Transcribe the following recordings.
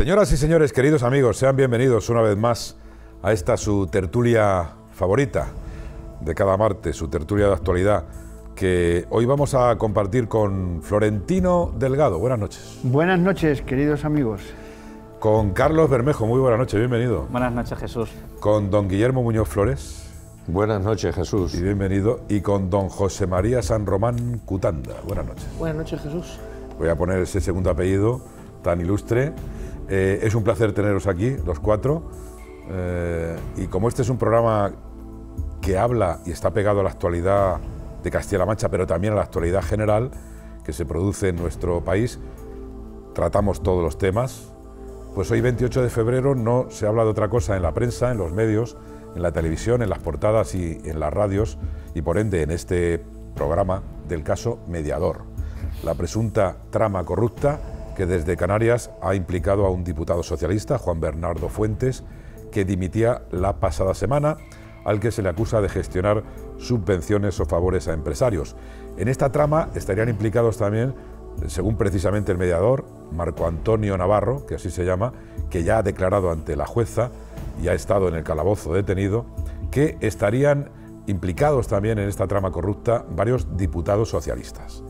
Señoras y señores, queridos amigos, sean bienvenidos una vez más a esta su tertulia favorita de cada martes, su tertulia de actualidad, que hoy vamos a compartir con Florentino Delgado. Buenas noches. Buenas noches, queridos amigos. Con Carlos Bermejo, muy buenas noches, bienvenido. Buenas noches, Jesús. Con don Guillermo Muñoz Flores. Buenas noches, Jesús. Y bienvenido. Y con don José María San Román Cutanda. Buenas noches. Buenas noches, Jesús. Voy a poner ese segundo apellido tan ilustre. Eh, es un placer teneros aquí, los cuatro. Eh, y como este es un programa que habla y está pegado a la actualidad de Castilla-La Mancha, pero también a la actualidad general que se produce en nuestro país, tratamos todos los temas. Pues hoy, 28 de febrero, no se habla de otra cosa en la prensa, en los medios, en la televisión, en las portadas y en las radios, y por ende en este programa del caso Mediador, la presunta trama corrupta que desde Canarias ha implicado a un diputado socialista, Juan Bernardo Fuentes, que dimitía la pasada semana, al que se le acusa de gestionar subvenciones o favores a empresarios. En esta trama estarían implicados también, según precisamente el mediador, Marco Antonio Navarro, que así se llama, que ya ha declarado ante la jueza y ha estado en el calabozo detenido, que estarían implicados también en esta trama corrupta varios diputados socialistas.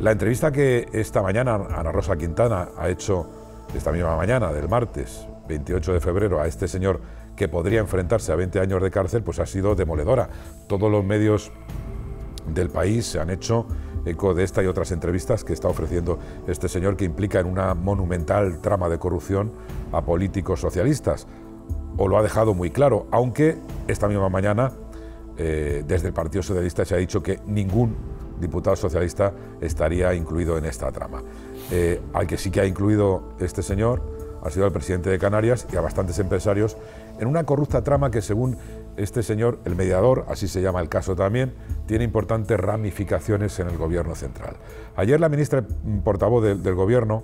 La entrevista que esta mañana Ana Rosa Quintana ha hecho, esta misma mañana del martes 28 de febrero, a este señor que podría enfrentarse a 20 años de cárcel, pues ha sido demoledora. Todos los medios del país se han hecho eco de esta y otras entrevistas que está ofreciendo este señor que implica en una monumental trama de corrupción a políticos socialistas. O lo ha dejado muy claro, aunque esta misma mañana eh, desde el Partido Socialista se ha dicho que ningún diputado socialista estaría incluido en esta trama. Eh, al que sí que ha incluido este señor ha sido el presidente de Canarias y a bastantes empresarios en una corrupta trama que según este señor, el mediador, así se llama el caso también, tiene importantes ramificaciones en el gobierno central. Ayer la ministra portavoz del, gobierno,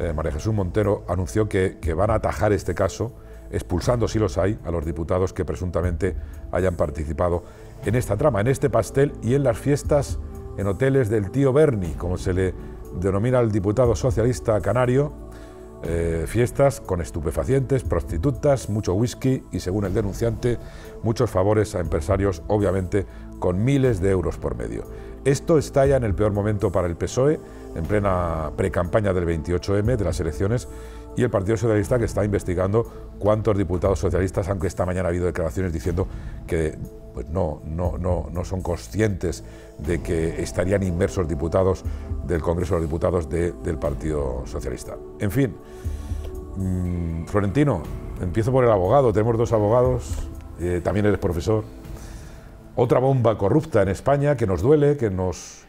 eh, María Jesús Montero, anunció que, que van a atajar este caso, expulsando, si los hay, a los diputados que presuntamente hayan participado en esta trama, en este pastel y en las fiestas en hoteles del tío Berni, como se le denomina al diputado socialista canario, eh, fiestas con estupefacientes, prostitutas, mucho whisky y, según el denunciante, muchos favores a empresarios, obviamente con miles de euros por medio. Esto estalla en el peor momento para el PSOE, en plena precampaña del 28M de las elecciones, y el Partido Socialista que está investigando cuántos diputados socialistas, aunque esta mañana ha habido declaraciones diciendo que pues no, no, no, no son conscientes de que estarían inmersos diputados del Congreso de los Diputados del Partido Socialista. En fin, mm, Florentino, empiezo por el abogado, tenemos dos abogados, eh, también eres profesor. Otra bomba corrupta en España que nos duele, que nos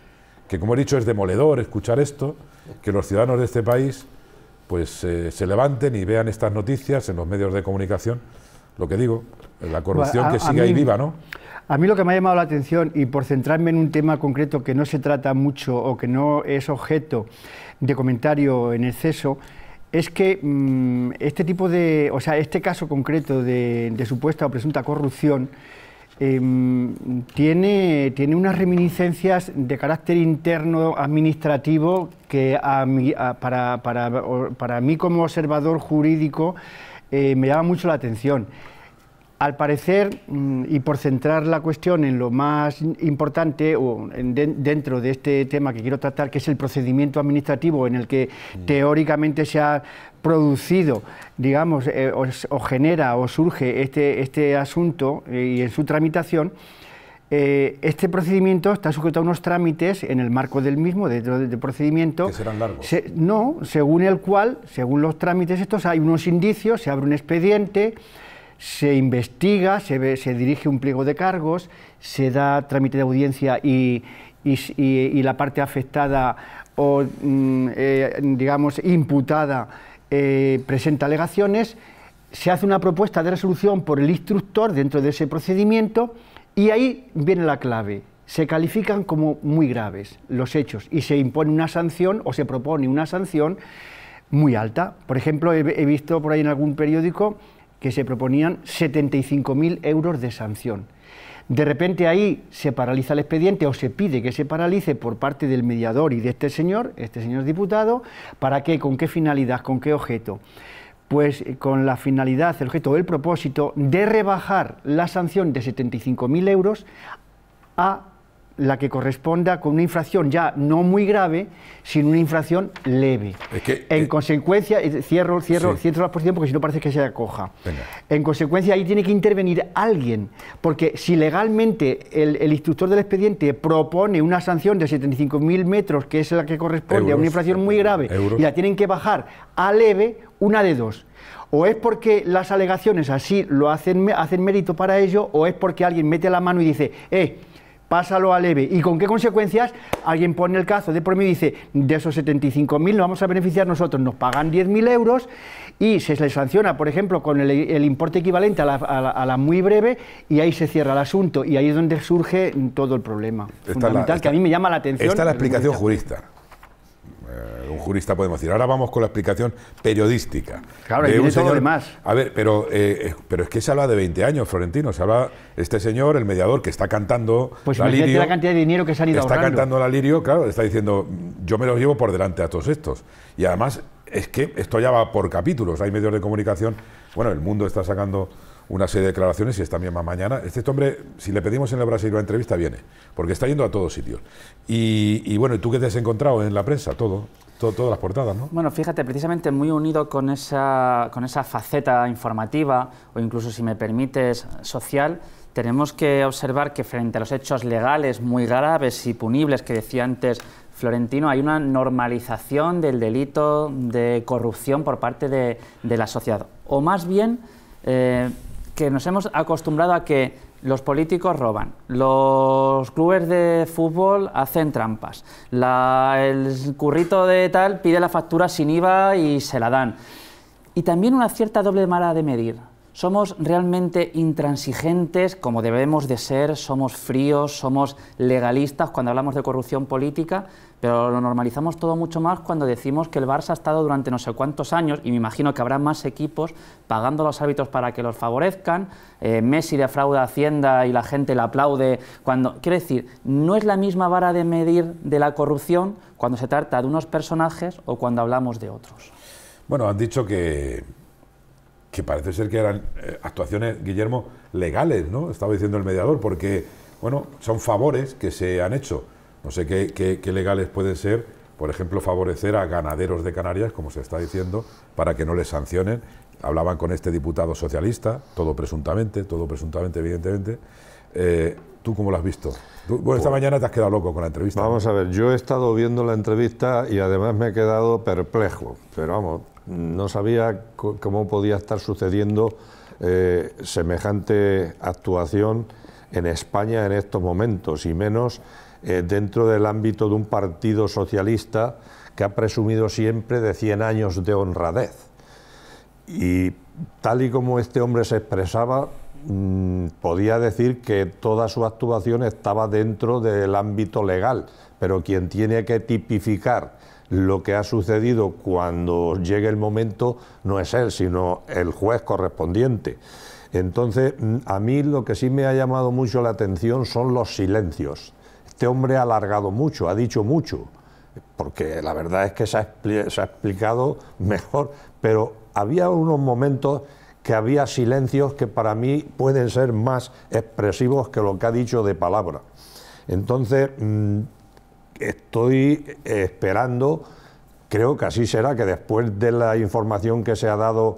que como he dicho es demoledor escuchar esto, que los ciudadanos de este país pues eh, se levanten y vean estas noticias en los medios de comunicación. Lo que digo, la corrupción que sigue ahí viva, ¿no? A mí lo que me ha llamado la atención, y por centrarme en un tema concreto que no se trata mucho o que no es objeto de comentario en exceso, es que mm, este tipo de, o sea, este caso concreto de, supuesta o presunta corrupción em, tiene, tiene unas reminiscencias de carácter interno administrativo que para, para, para, mí como observador jurídico eh, me llama mucho la atención. Al parecer, mm, y por centrar la cuestión en lo más importante o dentro de este tema que quiero tratar, que es el procedimiento administrativo en el que mm. teóricamente se ha producido, digamos, eh, o, genera o surge este, este asunto eh, y en su tramitación, eh, este procedimiento está sujeto a unos trámites en el marco del mismo, dentro del procedimiento. Que serán largos. no, según el cual, según los trámites estos, hay unos indicios, se abre un expediente, se investiga, se, dirige un pliego de cargos, se da trámite de audiencia y, la parte afectada o, mm, eh, digamos, imputada eh, presenta alegaciones, se hace una propuesta de resolución por el instructor dentro de ese procedimiento y ahí viene la clave. Se califican como muy graves los hechos y se impone una sanción o se propone una sanción muy alta. Por ejemplo, he visto por ahí en algún periódico que se proponían 75.000 euros de sanción. De repente ahí se paraliza el expediente o se pide que se paralice por parte del mediador y de este señor, este señor diputado, ¿para qué? ¿Con qué finalidad? ¿Con qué objeto? Pues eh, con la finalidad, el objeto o el propósito de rebajar la sanción de 75.000 euros a la que corresponda con una infracción ya no muy grave, sino una infracción leve. en eh, consecuencia, cierro, cierro, cierro la posición porque si no parece que se acoja. En consecuencia, ahí tiene que intervenir alguien, porque si legalmente el, instructor del expediente propone una sanción de 75.000 metros, que es la que corresponde a una infracción muy grave, y la tienen que bajar a leve, una de dos o es porque las alegaciones así lo hacen, hacen mérito para ello, o es porque alguien mete la mano y dice, eh, pásalo a leve. ¿Y con qué consecuencias? Alguien pone el caso de por mí y dice, de esos 75.000 nos vamos a beneficiar nosotros, nos pagan 10.000 euros y se les sanciona, por ejemplo, con el, importe equivalente a la, muy breve y ahí se cierra el asunto y ahí es donde surge todo el problema. fundamental, que a mí me llama la atención. Esta es la explicación jurista. Eh, un jurista podemos decir. Ahora vamos con la explicación periodística. Claro, de un señor, más. A ver, pero, eh, pero es que se habla de 20 años, Florentino. Se habla este señor, el mediador, que está cantando pues la lirio. la cantidad de dinero que se han ido Está cantando la lirio, claro, está diciendo, yo me los llevo por delante a todos estos. Y además, es que esto ya va por capítulos. Hay medios de comunicación. Bueno, el mundo está sacando una serie de declaraciones y esta misma mañana. Este hombre, si le pedimos en el Brasil una entrevista, viene, porque está yendo a todos sitios. Y, bueno, ¿y tú qué te has encontrado en la prensa? Todo, todas las portadas, ¿no? Bueno, fíjate, precisamente muy unido con esa, con esa faceta informativa, o incluso, si me permites, social, tenemos que observar que frente a los hechos legales muy graves y punibles que decía antes Florentino, hay una normalización del delito de corrupción por parte de, de la sociedad. O más bien, eh, que nos hemos acostumbrado a que los políticos roban, los clubes de fútbol hacen trampas, el currito de tal pide la factura sin IVA y se la dan. Y también una cierta doble mala de medir. Somos realmente intransigentes, como debemos de ser, somos fríos, somos legalistas cuando hablamos de corrupción política, pero lo normalizamos todo mucho más cuando decimos que el Barça ha estado durante no sé cuántos años, y me imagino que habrá más equipos pagando los árbitros para que los favorezcan, eh, Messi defrauda Hacienda y la gente le aplaude cuando... Quiero decir, no es la misma vara de medir de la corrupción cuando se trata de unos personajes o cuando hablamos de otros. Bueno, han dicho que que parece ser que eran eh, actuaciones, Guillermo, legales, ¿no? Estaba diciendo el mediador, porque, bueno, son favores que se han hecho. No sé qué, legales pueden ser, por ejemplo, favorecer a ganaderos de Canarias, como se está diciendo, para que no les sancionen. Hablaban con este diputado socialista, todo presuntamente, todo presuntamente, evidentemente. Eh, ¿Tú cómo lo has visto? bueno, esta pues mañana te has quedado loco con la entrevista. Vamos a ver, yo he estado viendo la entrevista y además me he quedado perplejo, pero vamos, no sabía cómo podía estar sucediendo eh, semejante actuación en España en estos momentos, y menos eh, dentro del ámbito de un partido socialista que ha presumido siempre de 100 años de honradez. Y tal y como este hombre se expresaba, mm, podía decir que toda su actuación estaba dentro del ámbito legal, pero quien tiene que tipificar lo que ha sucedido cuando llegue el momento no es él, sino el juez correspondiente. Entonces, mm, a mí lo que sí me ha llamado mucho la atención son los silencios. Este hombre ha alargado mucho, ha dicho mucho, porque la verdad es que se ha, explicado mejor, pero había unos momentos que había silencios que para mí pueden ser más expresivos que lo que ha dicho de palabra. Entonces, mm, estoy esperando, creo que así será, que después de la información que se ha dado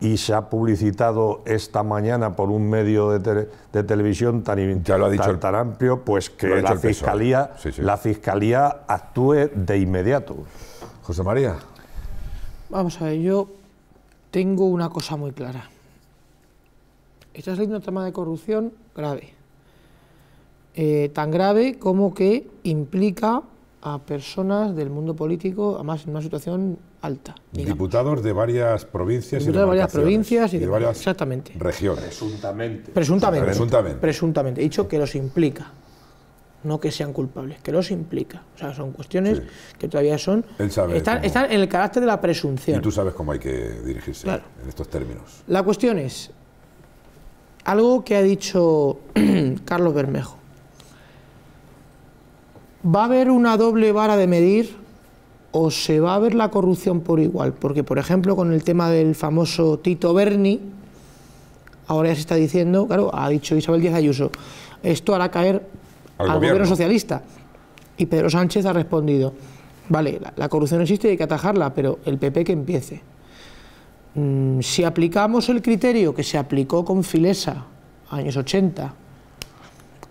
y se ha publicitado esta mañana por un medio de, televisión tan, ya lo ha dicho tan, amplio, pues que la fiscalía, la fiscalía actúe de inmediato. José María. Vamos a ver, yo tengo una cosa muy clara. Esta es un tema de corrupción grave. Eh, tan grave como que implica a personas del mundo político, además en una situación alta. Diputados de varias provincias y de varias provincias y de, varias exactamente. regiones. Presuntamente. Presuntamente. Presuntamente. Presuntamente. He dicho que los implica, no que sean culpables, que los implica. O sea, son cuestiones que todavía son. están, están, en el carácter de la presunción. Y tú sabes cómo hay que dirigirse en estos términos. La cuestión es algo que ha dicho Carlos Bermejo. ¿Va a haber una doble vara de medir o se va a ver la corrupción por igual? Porque, por ejemplo, con el tema del famoso Tito Berni, ahora ya se está diciendo, claro, ha dicho Isabel Díaz Ayuso, esto hará caer al, gobierno. socialista. Y Pedro Sánchez ha respondido, vale, la, corrupción existe y hay que atajarla, pero el PP que empiece. Mm, si aplicamos el criterio que se aplicó con Filesa, años 80,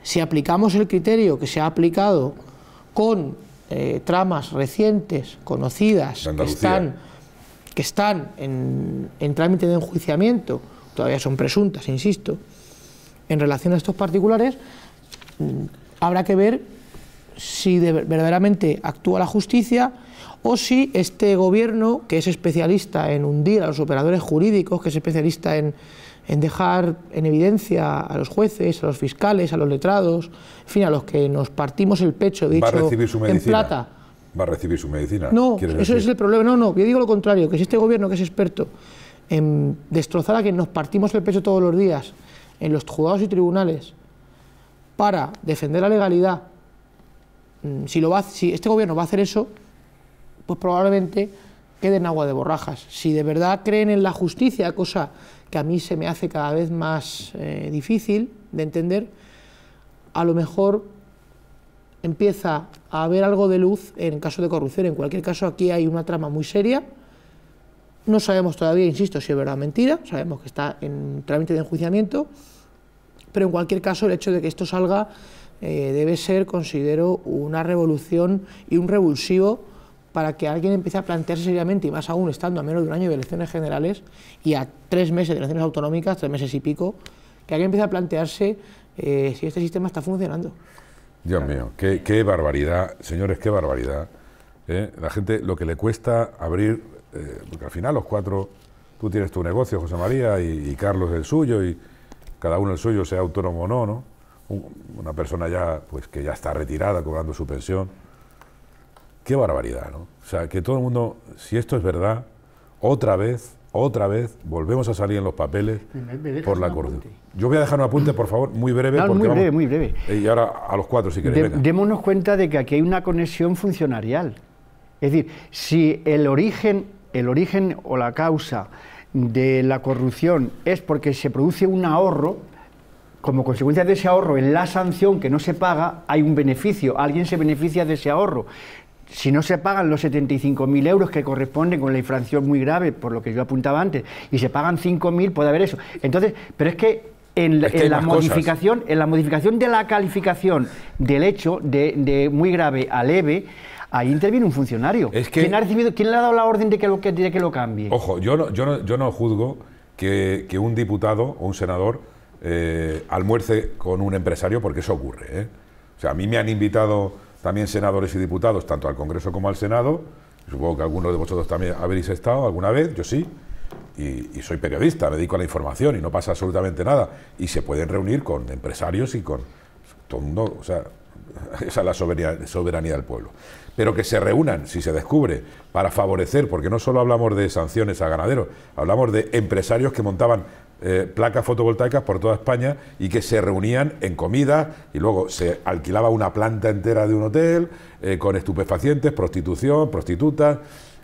si aplicamos el criterio que se ha aplicado con eh, tramas recientes, conocidas, que están, que están en, en trámite de enjuiciamiento, todavía son presuntas, insisto, en relación a estos particulares, mm, habrá que ver si verdaderamente actúa la justicia o si este gobierno, que es especialista en hundir a los operadores jurídicos, que es especialista en, en dejar en evidencia a los jueces, a los fiscales, a los letrados, en fin, a los que nos partimos el pecho, dicho, ¿Va a recibir su medicina? en plata. ¿Va a recibir su medicina? No, eso es el problema. No, no, yo digo lo contrario, que si este gobierno que es experto en destrozar a quien nos partimos el pecho todos los días en los juzgados y tribunales para defender la legalidad, mm, si, lo va, si este gobierno va a hacer eso, pues probablemente quede en agua de borrajas. Si de verdad creen en la justicia, cosa que a mí se me hace cada vez más eh, difícil de entender, a lo mejor empieza a haber algo de luz en caso de corrupción. En cualquier caso, aquí hay una trama muy seria. No sabemos todavía, insisto, si es verdad o mentira, sabemos que está en trámite de enjuiciamiento, pero en cualquier caso el hecho de que esto salga eh, debe ser, considero, una revolución y un revulsivo para que alguien empiece a plantearse seriamente, y más aún estando a menos de un año de elecciones generales y a tres meses de elecciones autonómicas, tres meses y pico, que alguien empiece a plantearse eh, si este sistema está funcionando. Dios mío, qué, barbaridad, señores, qué barbaridad. ¿eh? La gente, lo que le cuesta abrir, eh, porque al final los cuatro, tú tienes tu negocio, José María, y, Carlos el suyo, y cada uno el suyo, sea autónomo o no, ¿no? una persona ya, pues que ya está retirada, cobrando su pensión Qué barbaridad, ¿no? O sea, que todo el mundo, si esto es verdad, otra vez, otra vez, volvemos a salir en los papeles por la corrupción. Yo voy a dejar un apunte, por favor, muy breve. muy breve, muy breve. Y ahora a los cuatro, si queréis. démonos cuenta de que aquí hay una conexión funcionarial. Es decir, si el origen, el origen o la causa de la corrupción es porque se produce un ahorro, como consecuencia de ese ahorro en la sanción que no se paga, hay un beneficio, alguien se beneficia de ese ahorro si no se pagan los 75.000 euros que corresponden con la infracción muy grave, por lo que yo apuntaba antes, y se pagan 5.000, puede haber eso. Entonces, pero es que en, la modificación, en la modificación de la calificación del hecho de, muy grave a leve, ahí interviene un funcionario. ¿Quién, ha recibido, ¿Quién le ha dado la orden de que lo, que, que lo cambie? Ojo, yo no, yo no, yo no juzgo que, un diputado o un senador eh, almuerce con un empresario porque eso ocurre. ¿eh? O sea, a mí me han invitado también senadores y diputados, tanto al Congreso como al Senado. Supongo que algunos de vosotros también habéis estado alguna vez, yo sí, y, soy periodista, me dedico a la información y no pasa absolutamente nada. Y se pueden reunir con empresarios y con todo el mundo, o sea, esa es la soberanía, soberanía del pueblo. Pero que se reúnan, si se descubre, para favorecer, porque no solo hablamos de sanciones a ganaderos, hablamos de empresarios que montaban eh, placas fotovoltaicas por toda España y que se reunían en comida y luego se alquilaba una planta entera de un hotel eh, con estupefacientes, prostitución, prostitutas,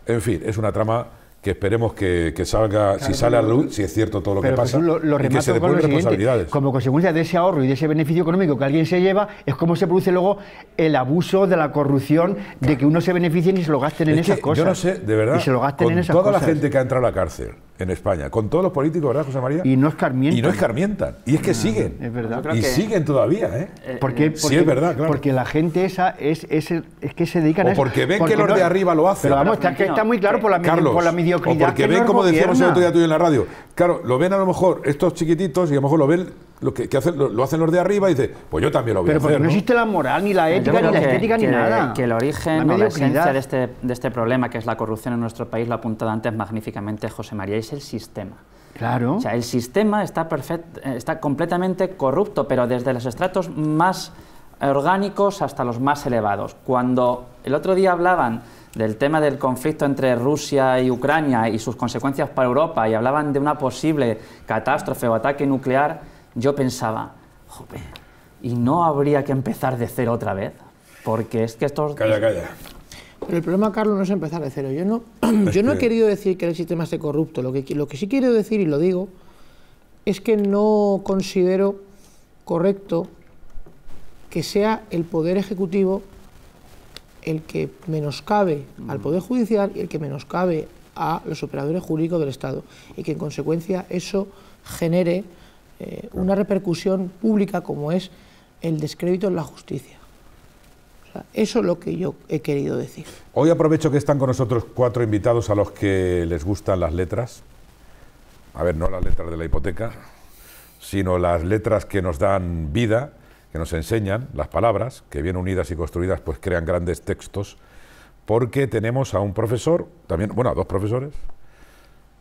en fin, es una trama que esperemos que, salga, si sale a la luz, si es cierto todo lo que pasa, lo, y que se depuren responsabilidades. Como consecuencia de ese ahorro y de ese beneficio económico que alguien se lleva, es como se produce luego el abuso de la corrupción, de que uno se beneficie y se lo gasten en esas cosas. Yo no sé, de verdad, y se lo gasten con en esas toda la gente que ha entrado a la cárcel en España, con todos los políticos, ¿verdad, José María? Y no escarmientan. Y no escarmientan. Y es que siguen. Es verdad. Y siguen todavía, ¿eh? eh porque, sí, es verdad, claro. Porque la gente esa es, es, es que se dedican o a porque ven que los de arriba lo hacen. Pero vamos, está, está muy claro por la, por la mediocridad. O porque ven, como decíamos el otro día tú en la radio, claro, lo ven a lo mejor estos chiquititos y a lo mejor lo ven lo que, hacen, lo, hacen los de arriba y dice, pues yo también lo voy pero a hacer. Pero no existe la moral, ni la ética, ni la estética, ni nada. Que el origen la o la esencia de este, de este problema, que es la corrupción en nuestro país, lo ha apuntado antes magníficamente José María, es el sistema. Claro. O sea, el sistema está, está completamente corrupto, pero desde los estratos más orgánicos hasta los más elevados. Cuando el otro día hablaban del tema del conflicto entre Rusia y Ucrania y sus consecuencias para Europa y hablaban de una posible catástrofe o ataque nuclear, yo pensaba, jope, ¿y no habría que empezar de cero otra vez? Porque es que estos... Calla, calla. Pero el problema, Carlos, no es empezar de cero. Yo no, yo no he querido decir que el sistema esté corrupto. Lo que, lo que sí quiero decir, y lo digo, es que no considero correcto que sea el Poder Ejecutivo el que menoscabe al Poder Judicial y el que menoscabe a los operadores jurídicos del Estado. Y que en consecuencia eso genere eh, una repercusión pública como es el descrédito en la justicia. eso es lo que yo he querido decir. Hoy aprovecho que están con nosotros cuatro invitados a los que les gustan las letras. A ver, no las letras de la hipoteca, sino las letras que nos dan vida, que nos enseñan, las palabras, que bien unidas y construidas, pues crean grandes textos, porque tenemos a un profesor, también, bueno, a dos profesores,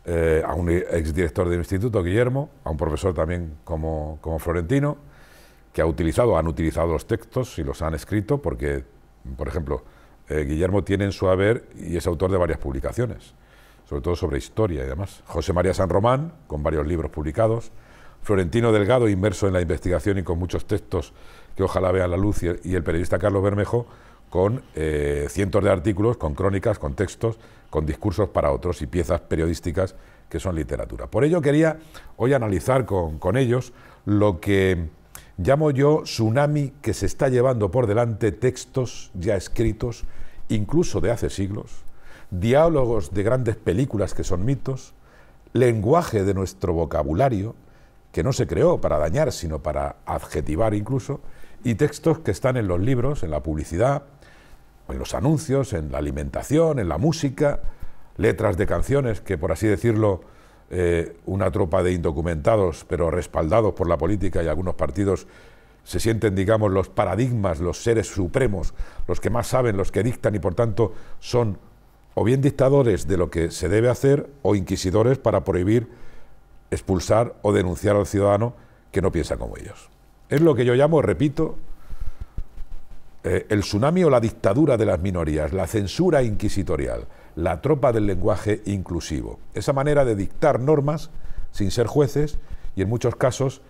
eh, a un exdirector del instituto, Guillermo, a un profesor también como, como Florentino, que ha utilizado, han utilizado los textos y los han escrito, porque, por ejemplo, eh, Guillermo tiene en su haber y es autor de varias publicaciones, sobre todo sobre historia y demás. José María San Román, con varios libros publicados. Florentino Delgado, inmerso en la investigación y con muchos textos que ojalá vean la luz, y el periodista Carlos Bermejo, con eh, cientos de artículos, con crónicas, con textos, con discursos para otros y piezas periodísticas que son literatura. Por ello quería hoy analizar con, con ellos lo que llamo yo tsunami que se está llevando por delante textos ya escritos, incluso de hace siglos, diálogos de grandes películas que son mitos, lenguaje de nuestro vocabulario, que no se creó para dañar, sino para adjetivar incluso, y textos que están en los libros, en la publicidad, en los anuncios, en la alimentación, en la música, letras de canciones que, por así decirlo, eh, una tropa de indocumentados, pero respaldados por la política y algunos partidos, se sienten, digamos, los paradigmas, los seres supremos, los que más saben, los que dictan y, por tanto, son o bien dictadores de lo que se debe hacer o inquisidores para prohibir, expulsar o denunciar al ciudadano que no piensa como ellos. Es lo que yo llamo, repito, eh, el tsunami o la dictadura de las minorías, la censura inquisitorial, la tropa del lenguaje inclusivo. Esa manera de dictar normas sin ser jueces y en muchos casos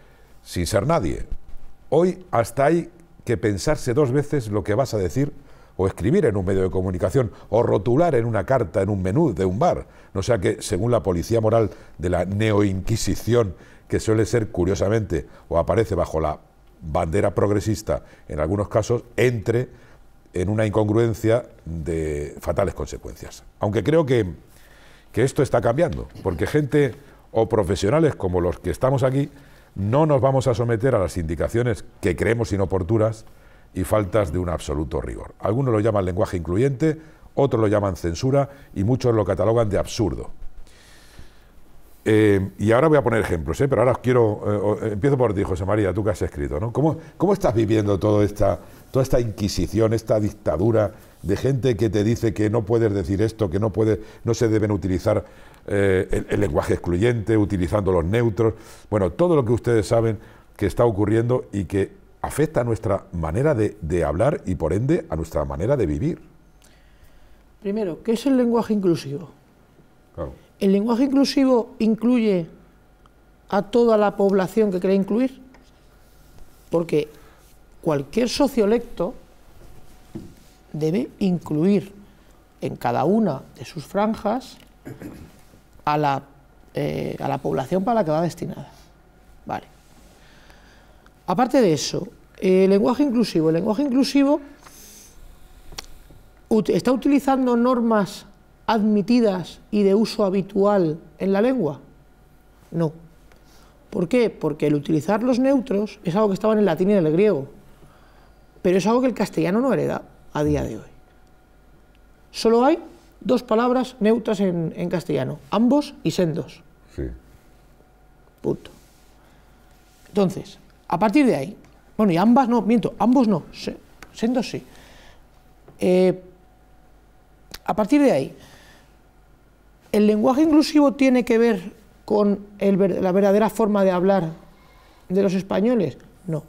sin ser nadie. Hoy hasta hay que pensarse dos veces lo que vas a decir o escribir en un medio de comunicación o rotular en una carta en un menú de un bar. No sea que, según la policía moral de la neoinquisición, que suele ser curiosamente o aparece bajo la bandera progresista en algunos casos entre en una incongruencia de fatales consecuencias. Aunque creo que, que esto está cambiando, porque gente o profesionales como los que estamos aquí no nos vamos a someter a las indicaciones que creemos inoportunas y faltas de un absoluto rigor. Algunos lo llaman lenguaje incluyente, otros lo llaman censura y muchos lo catalogan de absurdo. Eh, y ahora voy a poner ejemplos, ¿eh? pero ahora quiero, eh, empiezo por ti, José María, tú que has escrito, ¿no? ¿Cómo, cómo estás viviendo todo esta, toda esta inquisición, esta dictadura de gente que te dice que no puedes decir esto, que no, puede, no se deben utilizar el, lenguaje excluyente, utilizando los neutros? Bueno, todo lo que ustedes saben que está ocurriendo y que afecta a nuestra manera de, de hablar y por ende a nuestra manera de vivir. Primero, ¿qué es el lenguaje inclusivo? Claro. ¿El lenguaje inclusivo incluye a toda la población que quiere incluir? Porque cualquier sociolecto debe incluir en cada una de sus franjas a la, eh, a la población para la que va destinada. Vale. Aparte de eso, el lenguaje inclusivo. El lenguaje inclusivo está utilizando normas admitidas y de uso habitual en la lengua? No. ¿Por qué? Porque el utilizar los neutros es algo que estaba en el latín y en el griego, pero es algo que el castellano no hereda a día de hoy. Solo hay dos palabras neutras en, castellano, ambos y sendos. Sí. Punto. Entonces, a partir de ahí, bueno, y ambas no, miento, ambos no, sendos sí. Eh, a partir de ahí, ¿El lenguaje inclusivo tiene que ver con la verdadera forma de hablar de los españoles? No.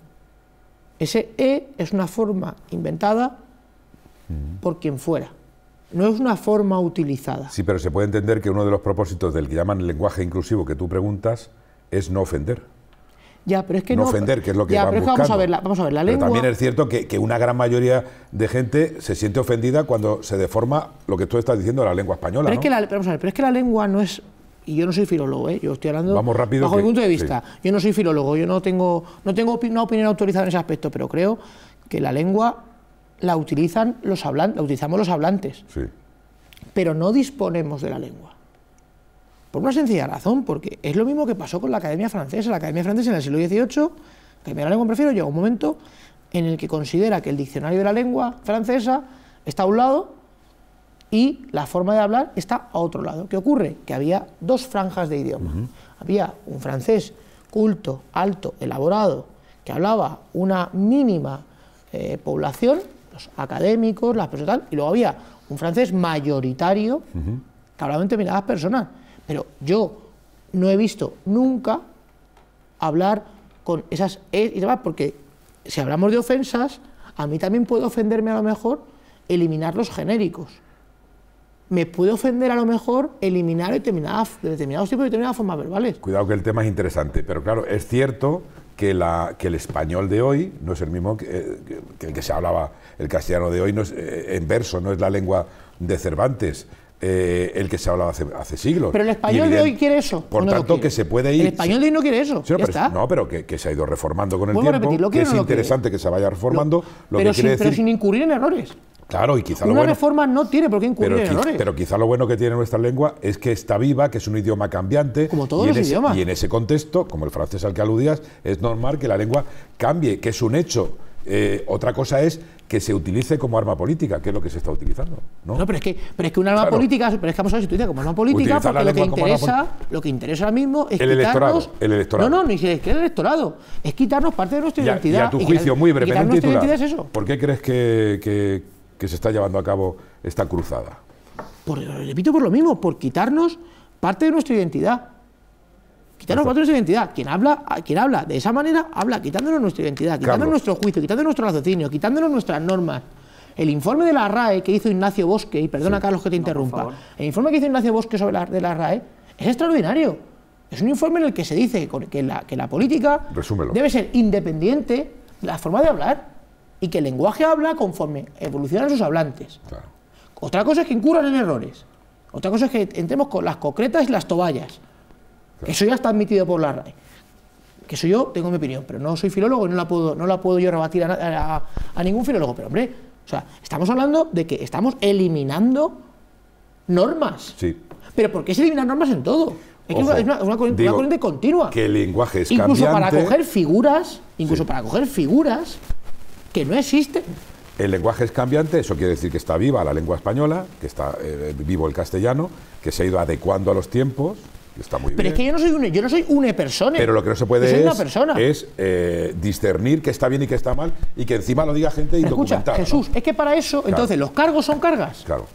Ese E es una forma inventada por quien fuera. No es una forma utilizada. Sí, pero se puede entender que uno de los propósitos del que llaman lenguaje inclusivo que tú preguntas es no ofender. Ya, pero es que no, no. ofender, que es lo que ya, van pero es que vamos a ver la, vamos a ver, la Pero lengua. también es cierto que, que una gran mayoría de gente se siente ofendida cuando se deforma lo que tú estás diciendo de la lengua española. Pero es, que la, pero vamos a ver, pero es que la lengua no es. Y yo no soy filólogo, ¿eh? yo estoy hablando Vamos rápido bajo que- mi punto de sí. vista. Yo no soy filólogo, yo no tengo, no tengo una opinión autorizada en ese aspecto, pero creo que la lengua la utilizan los hablantes, la utilizamos los hablantes, Sí. pero no disponemos de la lengua. Por una sencilla razón, porque es lo mismo que pasó con la Academia Francesa. La Academia Francesa en el siglo XVIII, Academia de la Lengua, me prefiero, llega un momento en el que considera que el diccionario de la lengua francesa está a un lado y la forma de hablar está a otro lado. ¿Qué ocurre? Que había dos franjas de idioma. Había un francés culto, alto, elaborado, que hablaba una mínima eh, población, los académicos, las personas tal, y luego había un francés mayoritario que hablaba en determinadas personas. Pero yo no he visto nunca hablar con esas E y demás, porque si hablamos de ofensas, a mí también puede ofenderme a lo mejor eliminar los genéricos. Me puede ofender a lo mejor eliminar determinadas, determinados tipos de determinadas formas verbales. Cuidado que el tema es interesante, pero claro, es cierto que, la, que el español de hoy no es el mismo que, eh, que- el que se hablaba, el castellano de hoy no es, eh, en verso, no es la lengua de Cervantes, eh, el que se hablaba hace, hace siglos. Pero el español de hoy quiere eso. Por ¿o no lo tanto, que se puede ir. El español de hoy no quiere eso. Sí, no, pero, está. no, pero que, que se ha ido reformando con el tiempo, repetir, ¿lo que es no interesante que se vaya reformando, lo pero, que sin, pero decir... sin incurrir en errores. Claro, y quizá lo Una bueno... reforma no tiene por qué incurrir Pero, en quiz- errores. pero quizá lo bueno que tiene nuestra lengua es que está viva, que es un idioma cambiante. Como todos y los ese- idiomas. Y en ese contexto, como el francés al que aludías, es normal que la lengua cambie, que es un hecho. Eh, otra cosa es que se utilice como arma política, que es lo que se está utilizando. ¿no? No, pero es que, pero es que un arma Claro. política, pero es que vamos a ver si tú dices como arma política, Utilizar porque lo que interesa, lo que interesa ahora mismo es El quitarnos. electorado, el electorado. No, no, ni siquiera el electorado. Es quitarnos parte de nuestra Y a, identidad. y a tu y juicio, muy brevemente, titular, es eso. ¿por qué crees que, que- que se está llevando a cabo esta cruzada? Por, repito por lo mismo, por quitarnos parte de nuestra identidad. Quitarnos parte de nuestra identidad. Quien habla, quien habla de esa manera, habla quitándonos nuestra identidad, quitándonos nuestro juicio, quitándonos nuestro raciocinio, quitándonos nuestras normas. El informe de la RAE que hizo Ignacio Bosque, y perdona Carlos que te interrumpa, el informe que hizo Ignacio Bosque sobre la, de la RAE es extraordinario. Es un informe en el que se dice que la, que la política Resúmelo. debe ser independiente de la forma de hablar y que el lenguaje habla conforme evolucionan sus hablantes. Claro. Otra cosa es que incurran en errores. Otra cosa es que entremos con las concretas y las toballas. Eso ya está admitido por la RAE. Que eso yo tengo mi opinión, pero no soy filólogo y no la puedo, no la puedo yo rebatir a, na- a- a ningún filólogo. Pero hombre, o sea, estamos hablando de que estamos eliminando normas. Sí. Pero ¿por qué se eliminan normas en todo? Es, que es una, una corriente, digo una corriente continua. Que el lenguaje es incluso para coger figuras, incluso Sí. para coger figuras que no existen. El lenguaje es cambiante, eso quiere decir que está viva la lengua española, que está eh, vivo el castellano, que se ha ido adecuando a los tiempos, está muy Pero bien. es que yo no soy una, yo no soy una persona. Pero lo que no se puede es, persona. es, eh, discernir qué está bien y qué está mal y que encima lo diga gente Pero escucha. Jesús, es que para eso, entonces, los cargos son cargas. Claro.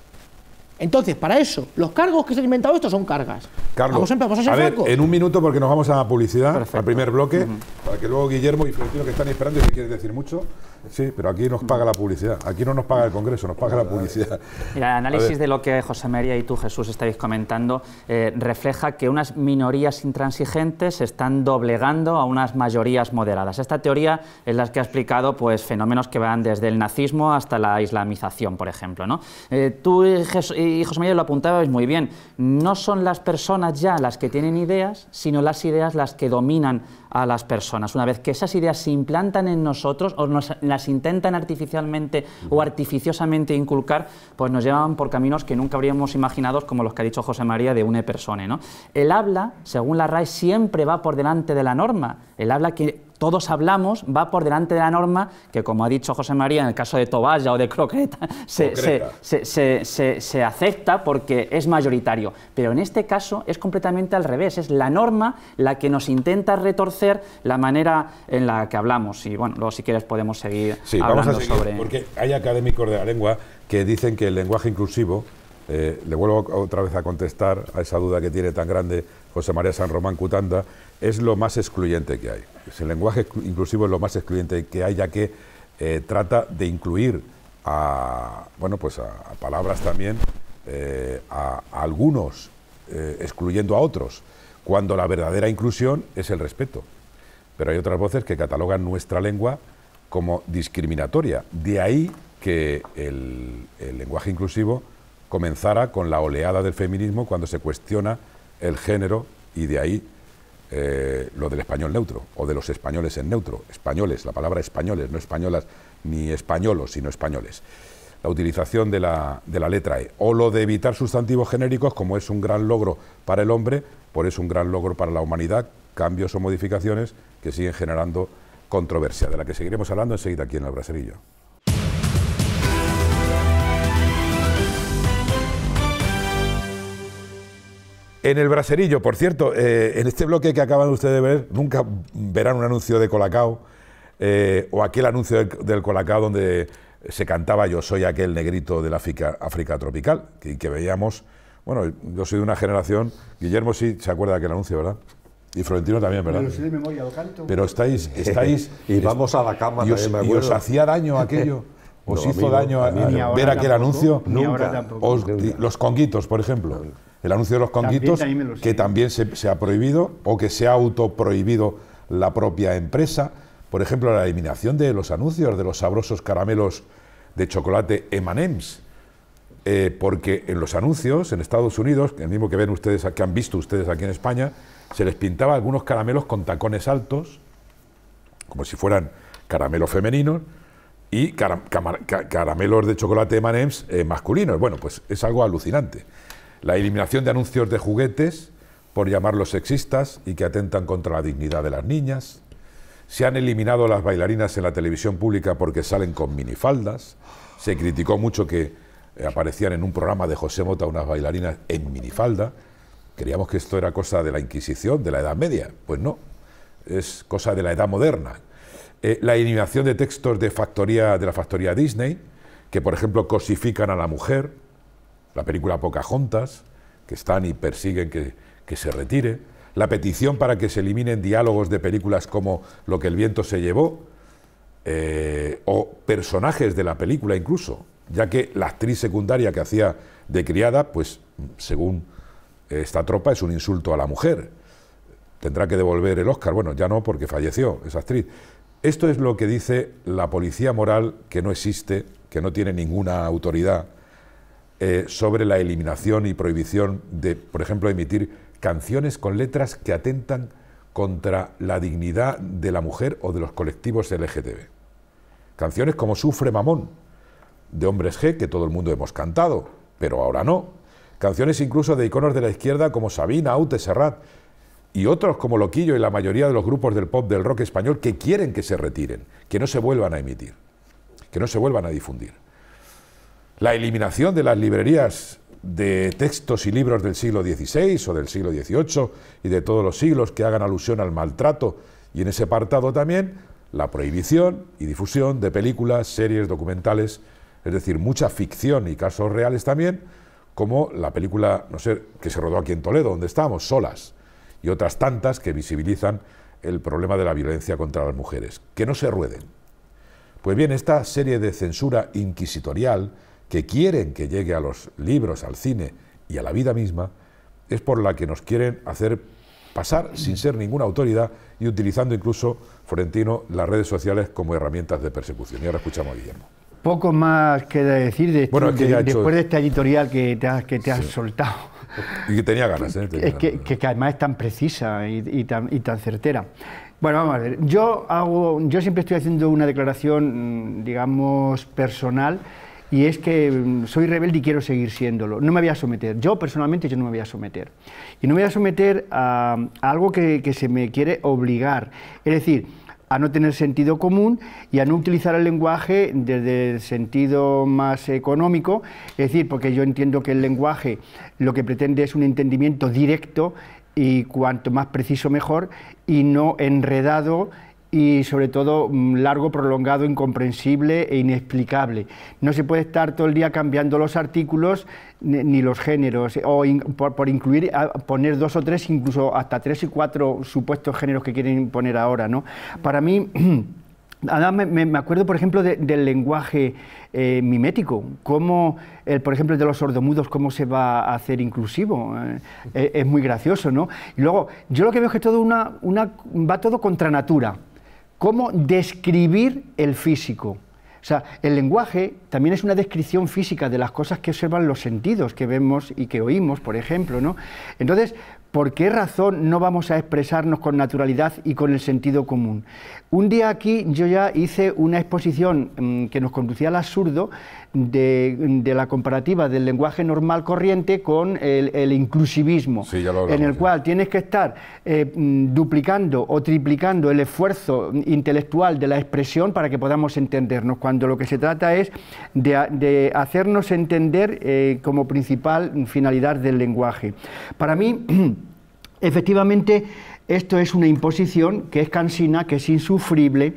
Entonces, para eso, los cargos que se han inventado esto son cargas. Carlos, vamos a, vamos a ser ver, francos. en un minuto porque nos vamos a publicidad, Perfecto. al primer bloque, para que luego Guillermo y Florentino que están esperando y que quieren decir mucho. Sí, pero aquí nos paga la publicidad. Aquí no nos paga el Congreso, nos paga la publicidad. Mira, el análisis de lo que José María y tú, Jesús, estáis comentando eh, refleja que unas minorías intransigentes se están doblegando a unas mayorías moderadas. Esta teoría es la que ha explicado pues, fenómenos que van desde el nazismo hasta la islamización, por ejemplo. ¿no? Eh, tú y, Jes- y José María lo apuntabais muy bien. No son las personas ya las que tienen ideas, sino las ideas las que dominan a las personas. Una vez que esas ideas se implantan en nosotros o nos las intentan artificialmente o artificiosamente inculcar, pues nos llevan por caminos que nunca habríamos imaginado, como los que ha dicho José María de une persone. ¿no? El habla, según la RAE, siempre va por delante de la norma. El habla que todos hablamos va por delante de la norma que, como ha dicho José María, en el caso de Toballa o de Croqueta, se, acepta porque es mayoritario. Pero en este caso es completamente al revés. Es la norma la que nos intenta retorcer la manera en la que hablamos. Y bueno, luego si quieres podemos seguir Sí, vamos hablando a seguir, sobre... porque hay académicos de la lengua que dicen que el lenguaje inclusivo, eh, le vuelvo otra vez a contestar a esa duda que tiene tan grande José María San Román Cutanda, es lo más excluyente que hay. El lenguaje inclusivo es lo más excluyente que hay, ya que eh, trata de incluir a, bueno, pues a, palabras también, eh, a, algunos, eh, excluyendo a otros, cuando la verdadera inclusión es el respeto. pero hay otras voces que catalogan nuestra lengua como discriminatoria. De ahí que el, lenguaje inclusivo comenzara con la oleada del feminismo cuando se cuestiona el género y de ahí eh, lo del español neutro o de los españoles en neutro. Españoles, la palabra españoles, no españolas ni españolos, sino españoles. La utilización de la, de la letra E. O lo de evitar sustantivos genéricos, como es un gran logro para el hombre, por es un gran logro para la humanidad, cambios o modificaciones que siguen generando controversia, de la que seguiremos hablando enseguida aquí en el Braserillo. En el braserillo, por cierto, eh, en este bloque que acaban ustedes de ver, nunca verán un anuncio de Colacao eh, o aquel anuncio del, Colacao donde se cantaba Yo soy aquel negrito del África, África tropical, que, que veíamos, bueno, yo soy de una generación, Guillermo sí se acuerda de aquel anuncio, ¿verdad? Y Florentino también, ¿verdad? Pero, de memoria, lo canto. Pero estáis, estáis y vamos a la cama y os, también, me y os hacía daño aquello. ¿Os hizo daño a, ver aquel anuncio? Nunca. los conguitos, por ejemplo. El anuncio de los conguitos, que también se, ha prohibido o que se ha autoprohibido la propia empresa. Por ejemplo, la eliminación de los anuncios de los sabrosos caramelos de chocolate M&M's. Eh, porque en los anuncios en Estados Unidos, el mismo que ven ustedes, que han visto ustedes aquí en España, se les pintaba algunos caramelos con tacones altos, como si fueran caramelos femeninos, y caramelos de chocolate M&M's eh, masculinos. Bueno, pues es algo alucinante la eliminación de anuncios de juguetes, por llamarlos sexistas y que atentan contra la dignidad de las niñas. Se han eliminado las bailarinas en la televisión pública porque salen con minifaldas. Se criticó mucho que eh, aparecían en un programa de José Mota unas bailarinas en minifalda. Creíamos que esto era cosa de la Inquisición, de la Edad Media. Pues no, es cosa de la Edad Moderna. Eh, la eliminación de textos de, factoría, de la factoría Disney, que por ejemplo cosifican a la mujer, la película Pocahontas, que están y persiguen que, se retire, la petición para que se eliminen diálogos de películas como Lo que el viento se llevó, eh, o personajes de la película incluso, ya que la actriz secundaria que hacía de criada, pues según esta tropa es un insulto a la mujer. Tendrá que devolver el Oscar. Bueno, ya no porque falleció esa actriz. Esto es lo que dice la policía moral que no existe, que no tiene ninguna autoridad eh, sobre la eliminación y prohibición de, por ejemplo, emitir canciones con letras que atentan contra la dignidad de la mujer o de los colectivos LGTB. Canciones como Sufre Mamón, de Hombres G, que todo el mundo hemos cantado, pero ahora no. Canciones incluso de iconos de la izquierda como Sabina, Aute, Serrat y otros como Loquillo y la mayoría de los grupos del pop del rock español que quieren que se retiren, que no se vuelvan a emitir, que no se vuelvan a difundir la eliminación de las librerías de textos y libros del siglo XVI o del siglo XVIII y de todos los siglos que hagan alusión al maltrato y en ese apartado también la prohibición y difusión de películas, series, documentales, es decir, mucha ficción y casos reales también, como la película, no sé, que se rodó aquí en Toledo, donde estamos, Solas, y otras tantas que visibilizan el problema de la violencia contra las mujeres, que no se rueden. Pues bien, esta serie de censura inquisitorial, que quieren que llegue a los libros, al cine y a la vida misma, es por la que nos quieren hacer pasar sin ser ninguna autoridad y utilizando incluso, Florentino, las redes sociales como herramientas de persecución. Y ahora escuchamos a Guillermo. Poco más queda decir de, después de esta editorial que te has, que te has soltado. Y que tenía ganas. ¿eh? es que, que, además es tan precisa y, tan, y tan certera. Bueno, vamos a ver. Yo, hago, yo siempre estoy haciendo una declaración, mm, digamos, personal y es que mm, soy rebelde y quiero seguir siéndolo. No me voy a someter. Yo personalmente yo no me voy a someter. Y no me voy a someter a, algo que, se me quiere obligar. Es decir, a no tener sentido común y a no utilizar el lenguaje desde el sentido más económico, es decir, porque yo entiendo que el lenguaje lo que pretende es un entendimiento directo y cuanto más preciso mejor y no enredado y sobre todo mm, largo, prolongado, incomprensible e inexplicable. No se puede estar todo el día cambiando los artículos ni, los géneros, o por, incluir, poner dos o tres, incluso hasta tres y cuatro supuestos géneros que quieren poner ahora. ¿no? Para mí, Además, me, acuerdo, por ejemplo, del lenguaje eh, mimético, cómo, el, por ejemplo, de los sordomudos, cómo se va a hacer inclusivo. Eh, es muy gracioso, ¿no? Y luego, yo lo que veo es que todo una, una, va todo contra natura. Cómo describir el físico. O sea, el lenguaje también es una descripción física de las cosas que observan los sentidos, que vemos y que oímos, por ejemplo, ¿no? Entonces, ¿Por qué razón no vamos a expresarnos con naturalidad y con el sentido común? Un día aquí yo ya hice una exposición mm, que nos conducía al absurdo de, la comparativa del lenguaje normal corriente con el, inclusivismo, en el cual tienes que estar eh, mm, duplicando o triplicando el esfuerzo intelectual de la expresión para que podamos entendernos, cuando lo que se trata es de, hacernos entender eh, como principal finalidad del lenguaje. Para mí, Efectivamente, esto es una imposición que es cansina, que es insufrible.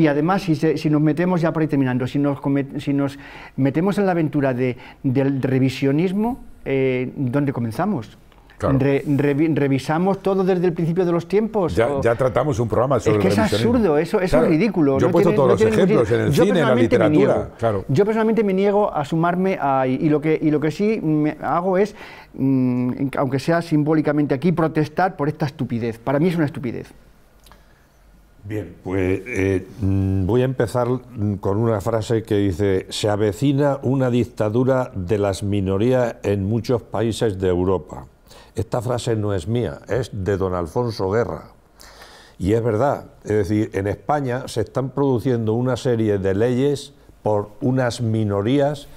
Y además, si, nos metemos, ya por ahí terminando, si nos, si nos metemos en la aventura de, del revisionismo, eh, ¿dónde comenzamos? revisamos todo desde el principio de los tiempos. Ya, tratamos un programa sobre Es que es absurdo, eso, es ridículo. Yo he puesto todos los ejemplos en el cine, en la literatura. Yo personalmente me niego a sumarme a. Y lo que, y lo que sí hago es, mm, aunque sea simbólicamente aquí, protestar por esta estupidez. Para mí es una estupidez. Bien, pues eh, mm, voy a empezar con una frase que dice, se avecina una dictadura de las minorías en muchos países de Europa. Esta frase no es mía, es de don Alfonso Guerra. Y es verdad, es decir, en España se están produciendo una serie de leyes por unas minorías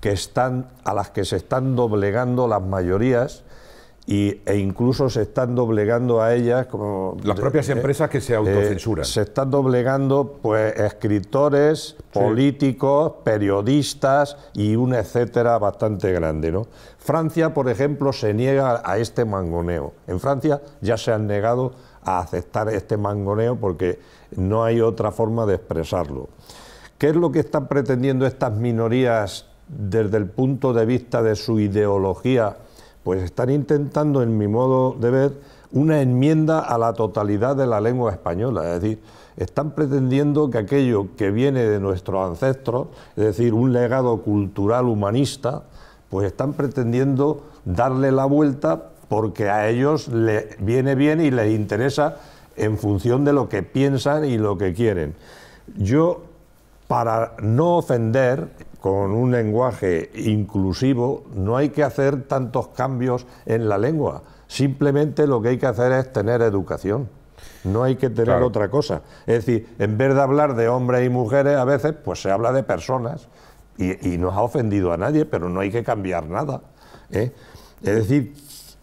que están, a las que se están doblegando las mayorías y, e incluso se están doblegando a ellas como las propias empresas que se autocensuran. se están doblegando pues escritores, políticos, periodistas y un etcétera bastante grande, ¿no? Francia, por ejemplo, se niega a este mangoneo. En Francia ya se han negado a aceptar este mangoneo porque no hay otra forma de expresarlo. ¿Qué es lo que están pretendiendo estas minorías desde el punto de vista de su ideología? Pues están intentando, en mi modo de ver, una enmienda a la totalidad de la lengua española. Es decir, están pretendiendo que aquello que viene de nuestros ancestros, es decir, un legado cultural humanista, pues están pretendiendo darle la vuelta porque a ellos les viene bien y les interesa en función de lo que piensan y lo que quieren. Yo, para no ofender con un lenguaje inclusivo, no hay que hacer tantos cambios en la lengua. Simplemente lo que hay que hacer es tener educación. No hay que tener otra cosa. Es decir, en vez de hablar de hombres y mujeres, a veces pues se habla de personas y, no ha ofendido a nadie, pero no hay que cambiar nada. ¿eh? Es decir,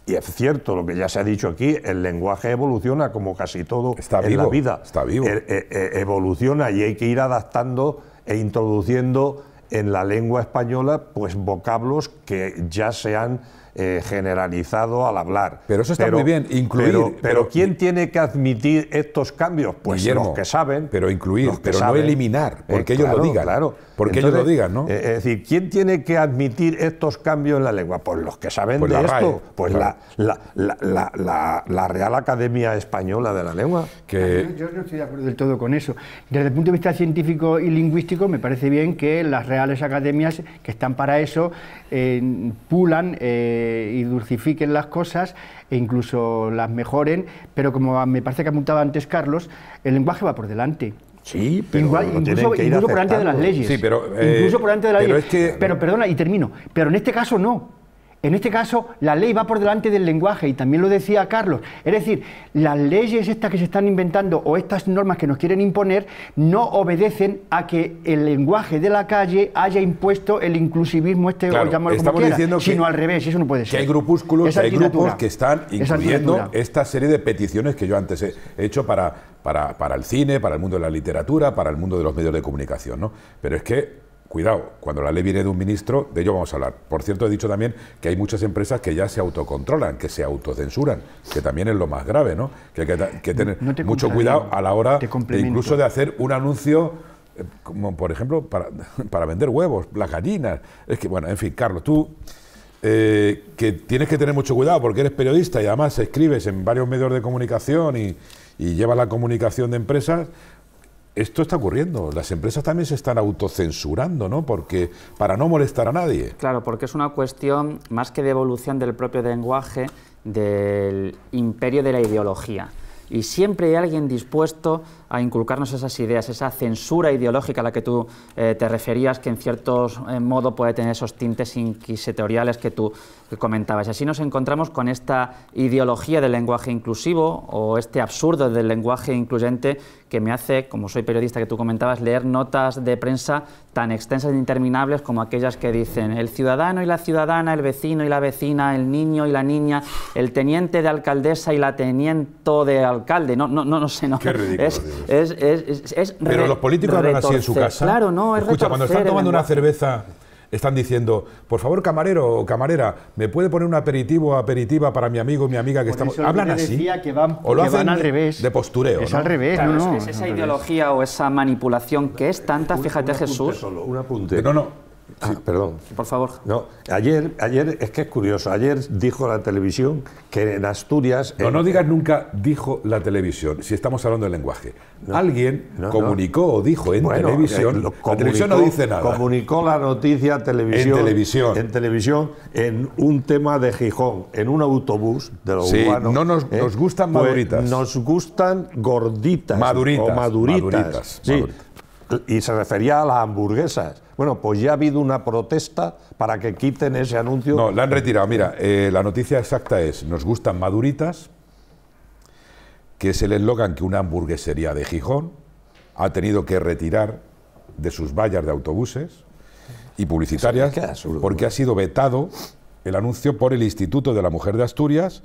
y es cierto lo que ya se ha dicho aquí, el lenguaje evoluciona como casi todo en la vida. Está vivo. E, e, e, evoluciona y hay que ir adaptando e introduciendo en la lengua española pues vocablos que ya se han eh, generalizado al hablar. Pero eso está muy bien, incluir. Pero, ¿quién tiene que admitir estos cambios? Pues los que saben. Pero incluir, pero no eliminar, porque ellos lo digan. Claro. Porque ellos lo digan, ¿no? Eh, es decir, ¿quién tiene que admitir estos cambios en la lengua? Pues los que saben pues de esto. pues la, la, Real Academia Española de la Lengua. Que... Yo, no estoy de acuerdo del todo con eso. Desde el punto de vista científico y lingüístico, me parece bien que las reales academias, que están para eso, eh, pulan. Eh, y dulcifiquen las cosas e incluso las mejoren, pero como me parece que apuntaba antes Carlos, el lenguaje va por delante. Sí, pero incluso, por delante de las leyes. Sí, pero, incluso por delante de las leyes. Pero perdona, y termino. Pero en este caso no. En este caso, la ley va por delante del lenguaje, y también lo decía Carlos. Es decir, las leyes estas que se están inventando o estas normas que nos quieren imponer no obedecen a que el lenguaje de la calle haya impuesto el inclusivismo este o llamarlo como quiera, diciendo sino al revés, eso no puede ser. Que hay grupúsculos, hay grupos que están incluyendo esta serie de peticiones que yo antes he hecho para, para, para el cine, para el mundo de la literatura, para el mundo de los medios de comunicación, ¿no? Pero es que Cuidado, cuando la ley viene de un ministro, de ello vamos a hablar. Por cierto, he dicho también que hay muchas empresas que ya se autocontrolan, que se autocensuran, que también es lo más grave, ¿no? Que hay que, tener mucho cuidado a la hora de incluso de hacer un anuncio eh, como por ejemplo para, para, vender huevos, las gallinas. Es que, bueno, en fin, Carlos, tú eh, que tienes que tener mucho cuidado porque eres periodista y además escribes en varios medios de comunicación y, y llevas la comunicación de empresas, esto está ocurriendo. Las empresas también se están autocensurando, ¿no? Porque para no molestar a nadie. Claro, porque es una cuestión más que de evolución del propio lenguaje, del imperio de la ideología. Y siempre hay alguien dispuesto a inculcarnos esas ideas, esa censura ideológica a la que tú eh, te referías, que en cierto eh, modo puede tener esos tintes inquisitoriales que tú comentabas. Así nos encontramos con esta ideología del lenguaje inclusivo o este absurdo del lenguaje incluyente que me hace, como soy periodista que tú comentabas, leer notas de prensa tan extensas e interminables como aquellas que dicen el ciudadano y la ciudadana, el vecino y la vecina, el niño y la niña, el teniente de alcaldesa y la teniente de alcalde. No, no, no, no sé, no. Qué ridículo, es, es, es, es Pero los políticos hablan así en su casa. Claro, no, es Escucha, cuando están tomando una cerveza, están diciendo, por favor, camarero o camarera, ¿me puede poner un aperitivo o aperitiva para mi amigo o mi amiga que Por estamos. Hablan así. decía que van- o lo que hacen van al de- revés. De postureo. Es ¿no? al revés, Claro, no, es no. que es es esa ideología o esa manipulación que es tanta, fíjate Un Jesús, solo, un apunte. No, no. Ah, perdón. por favor. No, ayer, ayer, es que es curioso, ayer dijo la televisión que en Asturias... No, en- no digas nunca dijo la televisión, si estamos hablando del lenguaje. Alguien no, comunicó o dijo en Bueno, televisión. eh, lo la televisión no comunicó- dice nada. Comunicó la noticia televisión, En televisión. En televisión, en un tema de Gijón, en un autobús de los Sí, urbanos. no nos- nos gustan maduritas. Nos gustan gorditas. Maduritas, O maduritas. maduritas, sí. maduritas. Y se refería a las hamburguesas. Bueno, pues ya ha habido una protesta para que quiten ese anuncio. No, la han retirado. Mira, eh, la noticia exacta es: nos gustan maduritas, que es el eslogan que una hamburguesería de Gijón ha tenido que retirar de sus vallas de autobuses y publicitarias absurdo. porque ha sido vetado el anuncio por el Instituto de la Mujer de Asturias,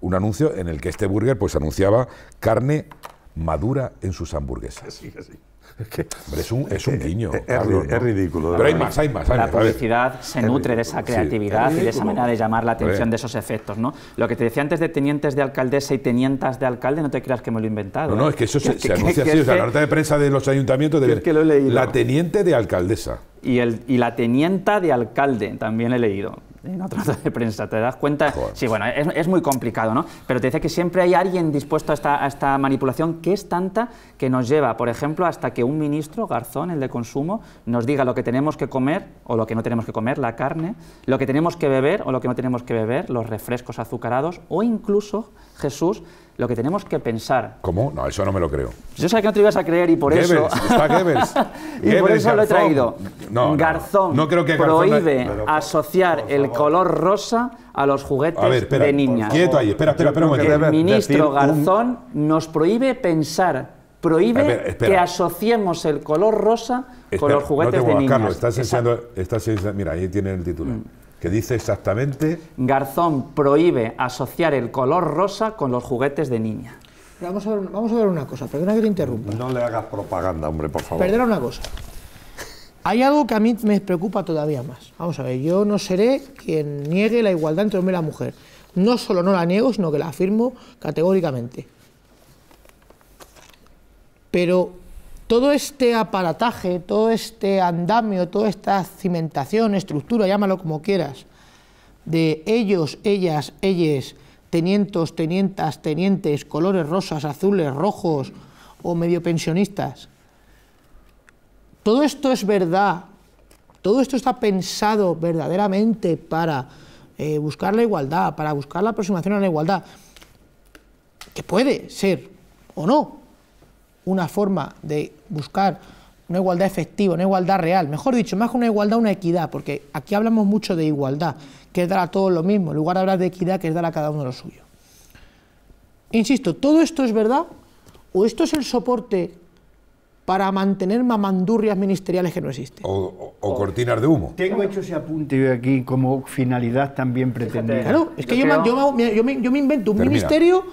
un anuncio en el que este burger pues anunciaba carne madura en sus hamburguesas. Sí, sí. Es que- Hombre, es un, es un guiño. es- es Carlos, ri- ¿no? es ridículo, Pero hay más, hay más. hay La más. Publicidad se nutre de esa Sí, creatividad es y de esa manera de llamar la atención de esos efectos, ¿no? Lo que te decía antes de tenientes de alcaldesa y tenientas de alcalde, no te creas que me lo he inventado. No, no, ¿eh? es que eso se, Que- se que- anuncia que así. O sea, la nota de prensa de los ayuntamientos de es que lo he leído. La teniente de alcaldesa. Y, el, y la tenienta de alcalde, también he leído en otra nota de prensa, ¿te das cuenta? Joder. Sí, bueno, es, es muy complicado, ¿no? Pero te dice que siempre hay alguien dispuesto a esta, a esta manipulación que es tanta que nos lleva, por ejemplo, hasta que un ministro, Garzón, el de consumo, nos diga lo que tenemos que comer o lo que no tenemos que comer, la carne, lo que tenemos que beber o lo que no tenemos que beber, los refrescos azucarados o incluso, Jesús, lo que tenemos que pensar. ¿Cómo? No, eso no me lo creo. Yo sé que no te ibas a creer y por eso... Está Goebbels. Y por eso lo he traído. No, Garzón no creo que Garzón- prohíbe asociar el color rosa a los juguetes A ver, espera, de niñas. quieto ahí, espera, espera, espera un momento. El ministro un- Garzón nos prohíbe pensar, prohíbe espera. que asociemos el color rosa con los juguetes de niñas. Carlos, estás enseñando, estás enseñando- mira, ahí tiene el título, Mm. Que dice exactamente, Garzón prohíbe asociar el color rosa con los juguetes de niña. Vamos a, ver, vamos a ver una cosa, perdona que te interrumpa. No le hagas propaganda, hombre, por favor. Perdona una cosa. Hay algo que a mí me preocupa todavía más. Vamos a ver, yo no seré quien niegue la igualdad entre hombre y la mujer. No solo no la niego, sino que la afirmo categóricamente. Pero todo este aparataje, todo este andamio, toda esta cimentación, estructura, llámalo como quieras, de ellos, ellas, ellas, tenientos, tenientas, tenientes, colores rosas, azules, rojos o medio pensionistas. Todo esto es verdad, todo esto está pensado verdaderamente para eh, buscar la igualdad, para buscar la aproximación a la igualdad, que puede ser o no una forma de buscar una igualdad efectiva, una igualdad real, mejor dicho, más que una igualdad, una equidad, porque aquí hablamos mucho de igualdad, que es dar a todos lo mismo, en lugar de hablar de equidad, que es dar a cada uno lo suyo. Insisto, ¿todo esto es verdad? ¿O esto es el soporte para mantener mamandurrias ministeriales que no existen? o, o- o cortinas de humo. Tengo hecho ese apunte yo aquí como finalidad también pretendida. Claro, es que Yo yo, me- creo- yo me, yo me- yo me invento un Termina. ministerio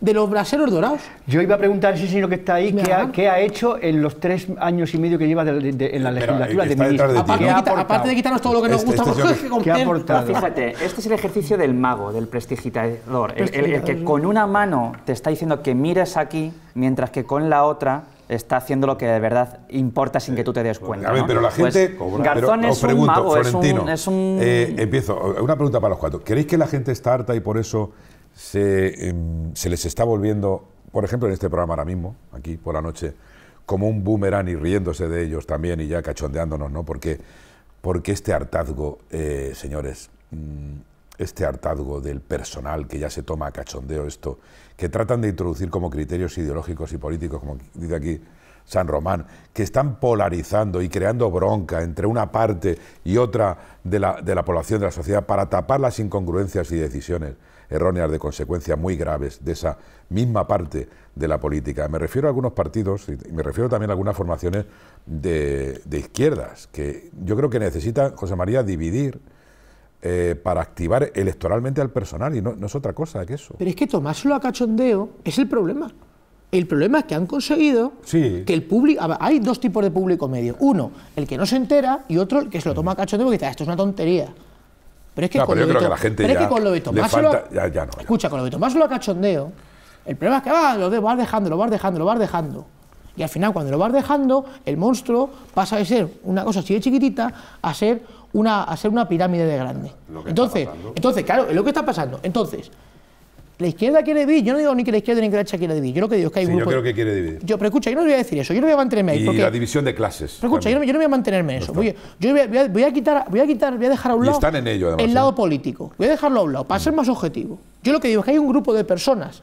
de los braseros dorados. Yo iba a preguntar a ese señor que está ahí, ¿qué ha, haga. qué ha hecho en los tres años y medio que lleva de- de- en la legislatura de ministro? de ti, Aparte, ¿no? de quitarnos todo lo que nos Este- gusta, este con ¿Qué ha aportado? Pero fíjate, este es el ejercicio del mago, del prestidigitador, el, el- el que con una mano te está diciendo que mires aquí, mientras que con la otra está haciendo lo que de verdad importa sin que tú te des cuenta. A ver, ¿no? pero la Pues gente. Garzón pero es pregunto, un mago, es un, es un- eh, empiezo. Una pregunta para los cuatro. ¿Queréis que la gente está harta y por eso se, em, se les está volviendo, por ejemplo, en este programa ahora mismo, aquí por la noche, como un boomerang y riéndose de ellos también y ya cachondeándonos, ¿no? Porque, porque este hartazgo, eh, señores, mm, este hartazgo del personal que ya se toma a cachondeo esto, que tratan de introducir como criterios ideológicos y políticos, como dice aquí San Román, que están polarizando y creando bronca entre una parte y otra de la, de la población de la sociedad para tapar las incongruencias y decisiones erróneas de consecuencias muy graves de esa misma parte de la política. Me refiero a algunos partidos y me refiero también a algunas formaciones de, de izquierdas, que yo creo que necesitan, José María, dividir eh, para activar electoralmente al personal y no, no, es otra cosa que eso. Pero es que tomárselo a cachondeo es el problema. El problema es que han conseguido que el público. Hay dos tipos de público medio. Uno, el que no se entera, y otro, el que se lo toma a cachondeo y dice, ah, esto es una tontería. Pero es que, con, lo de, que la gente pero es que con lo de tomárselo. escucha, con lo de tomárselo a cachondeo, el problema es que va, lo vas dejando, lo vas dejando, lo vas dejando. Y al final, cuando lo vas dejando, el monstruo pasa de ser una cosa así de chiquitita a ser una, a ser una pirámide de grande. Entonces, entonces, claro, es lo que está pasando. Entonces, la izquierda quiere dividir. Yo no digo ni que la izquierda ni que la derecha quiere dividir. Yo lo que digo es que hay sí, un grupo. Yo creo que quiere dividir. Yo, pero escucha, yo no voy a decir eso. Yo no voy a mantenerme ahí. Y la división de clases. Pero escucha, yo no, yo no, voy a mantenerme en eso. Voy, yo voy a, voy a, quitar, voy a quitar, voy a dejar a un lado. Y están en ello, además, el lado ¿eh? político. Voy a dejarlo a un lado para ser más objetivo. Yo lo que digo es que hay un grupo de personas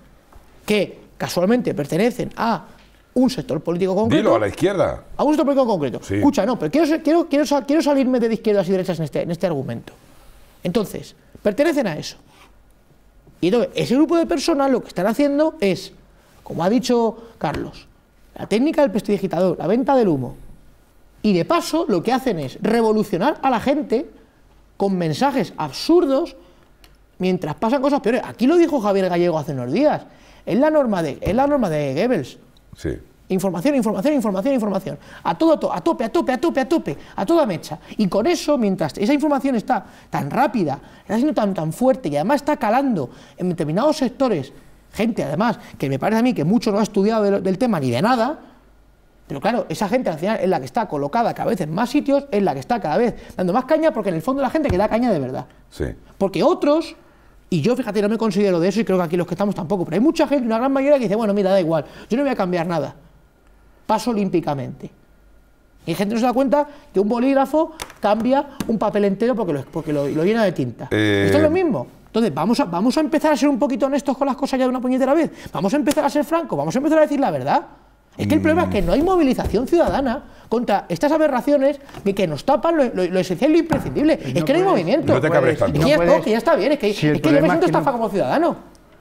que casualmente pertenecen a un sector político concreto. Dilo, a la izquierda. A un sector político concreto. Sí. Escucha, no, pero quiero, quiero, quiero, quiero salirme de izquierdas y derechas en este, en este argumento. Entonces, pertenecen a eso. Y entonces, ese grupo de personas lo que están haciendo es, como ha dicho Carlos, la técnica del prestidigitador, la venta del humo. Y de paso, lo que hacen es revolucionar a la gente con mensajes absurdos mientras pasan cosas peores. Aquí lo dijo Javier Gallego hace unos días. Es la norma de, es la norma de Goebbels. Sí. Información, información, información, información. A todo, a, to, a tope, a tope, a tope, a tope, a toda mecha. Y con eso, mientras esa información está tan rápida, está siendo tan, tan fuerte y además está calando en determinados sectores, gente además, que me parece a mí que mucho no ha estudiado de, del tema ni de nada, pero claro, esa gente al final es la que está colocada cada vez en más sitios, es la que está cada vez dando más caña, porque en el fondo la gente que da caña de verdad. Sí. Porque otros y yo, fíjate, no me considero de eso y creo que aquí los que estamos tampoco, pero hay mucha gente, una gran mayoría que dice, bueno, mira, da igual, yo no voy a cambiar nada. Paso olímpicamente. Y hay gente que no se da cuenta que un bolígrafo cambia un papel entero porque lo, porque lo, lo llena de tinta. Eh... Esto es lo mismo. Entonces, vamos a, vamos a empezar a ser un poquito honestos con las cosas ya de una puñetera vez. Vamos a empezar a ser francos, vamos a empezar a decir la verdad. Es que el problema es que no hay movilización ciudadana contra estas aberraciones de que nos tapan lo, lo, lo esencial y lo imprescindible. No es que no hay movimiento. no te cabres tanto. Es que ya, No es puedes. poco, que ya está bien. Es que, Si el es que yo me siento es que estafado no- como ciudadano.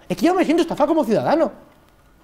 Es que yo me siento estafado como ciudadano.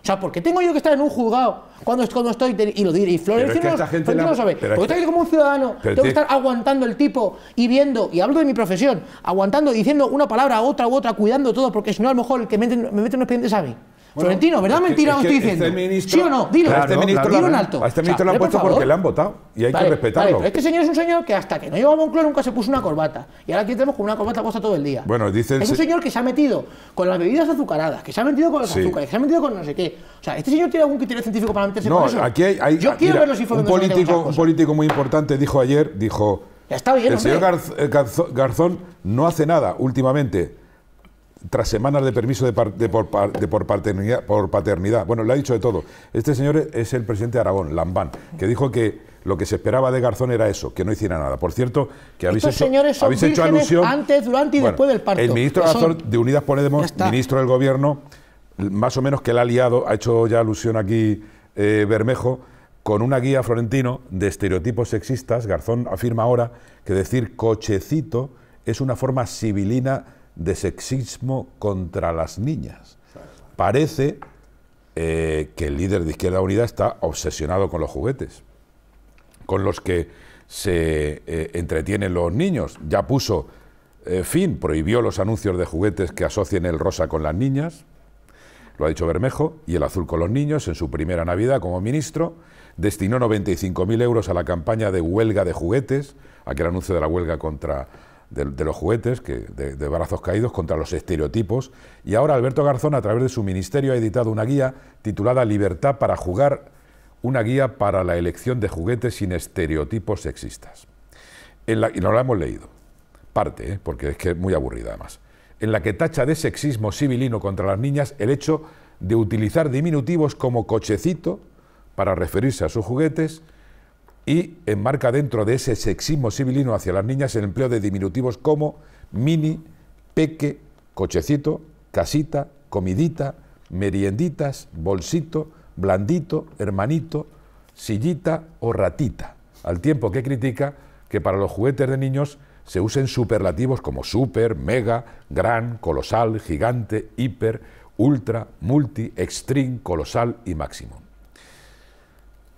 O sea, ¿por qué tengo yo que estar en un juzgado cuando, cuando estoy y lo diré? Y Pero es que esta no, gente Florencio la- no sabe. pero es Porque que- estoy como un ciudadano, Pero tengo que estar aguantando el tipo y viendo, y hablo de mi profesión, aguantando, diciendo una palabra otra u otra, cuidando todo, porque si no, a lo mejor el que me mete, me mete unos pendientes a mí. Florentino, ¿verdad o es que- mentira es lo que estoy este diciendo? ministro- ¿Sí o no? Dilo. a este ministro, dilo en alto. a este O sea, ministro lo han por puesto porque le han votado y hay Vale, que respetarlo. vale, pero este señor es un señor que hasta que no llegó a Moncloa nunca se puso una corbata. Y ahora aquí tenemos con una corbata puesta todo el día. Bueno, dice el es un se- señor que se ha metido con las bebidas azucaradas, que se ha metido con los Sí. azúcares, que se ha metido con no sé qué. O sea, ¿este señor tiene algún criterio científico para meterse No, con eso? aquí hay, hay- Yo quiero mira, ver los informes un político, un político muy importante dijo ayer, dijo, Ya está bien, el señor eh, Garzón no hace nada últimamente tras semanas de permiso de, par- de por, par- de por paternidad, por paternidad. Bueno, le ha dicho de todo. Este señor es el presidente de Aragón, Lambán, que dijo que lo que se esperaba de Garzón era eso, que no hiciera nada. Por cierto, que habéis Estos hecho, habéis hecho alusión antes, durante y después del parto. El ministro Lo son. Garzón de Unidas Podemos, ministro del Gobierno, más o menos que la ha liado, ha hecho ya alusión aquí eh, Bermejo, con una guía florentino de estereotipos sexistas. Garzón afirma ahora que decir cochecito es una forma civilina de sexismo contra las niñas. Parece eh, que el líder de Izquierda Unida está obsesionado con los juguetes, con los que se eh, entretienen los niños. Ya puso eh, fin, prohibió los anuncios de juguetes que asocien el rosa con las niñas, lo ha dicho Bermejo, y el azul con los niños en su primera Navidad como ministro. Destinó 95.000 euros a la campaña de huelga de juguetes, aquel anuncio de la huelga contra de, los juguetes, que, de, de brazos caídos, contra los estereotipos. Y ahora Alberto Garzón, a través de su ministerio, ha editado una guía titulada Libertad para jugar, una guía para la elección de juguetes sin estereotipos sexistas. En la- y no la hemos leído, parte, ¿eh? porque es que es muy aburrida además, en la que tacha de sexismo civilino contra las niñas el hecho de utilizar diminutivos como cochecito para referirse a sus juguetes y enmarca dentro de ese sexismo civilino hacia las niñas el empleo de diminutivos como mini, peque, cochecito, casita, comidita, merienditas, bolsito, blandito, hermanito, sillita o ratita, al tiempo que critica que para los juguetes de niños se usen superlativos como super, mega, gran, colosal, gigante, hiper, ultra, multi, extreme, colosal y máximo.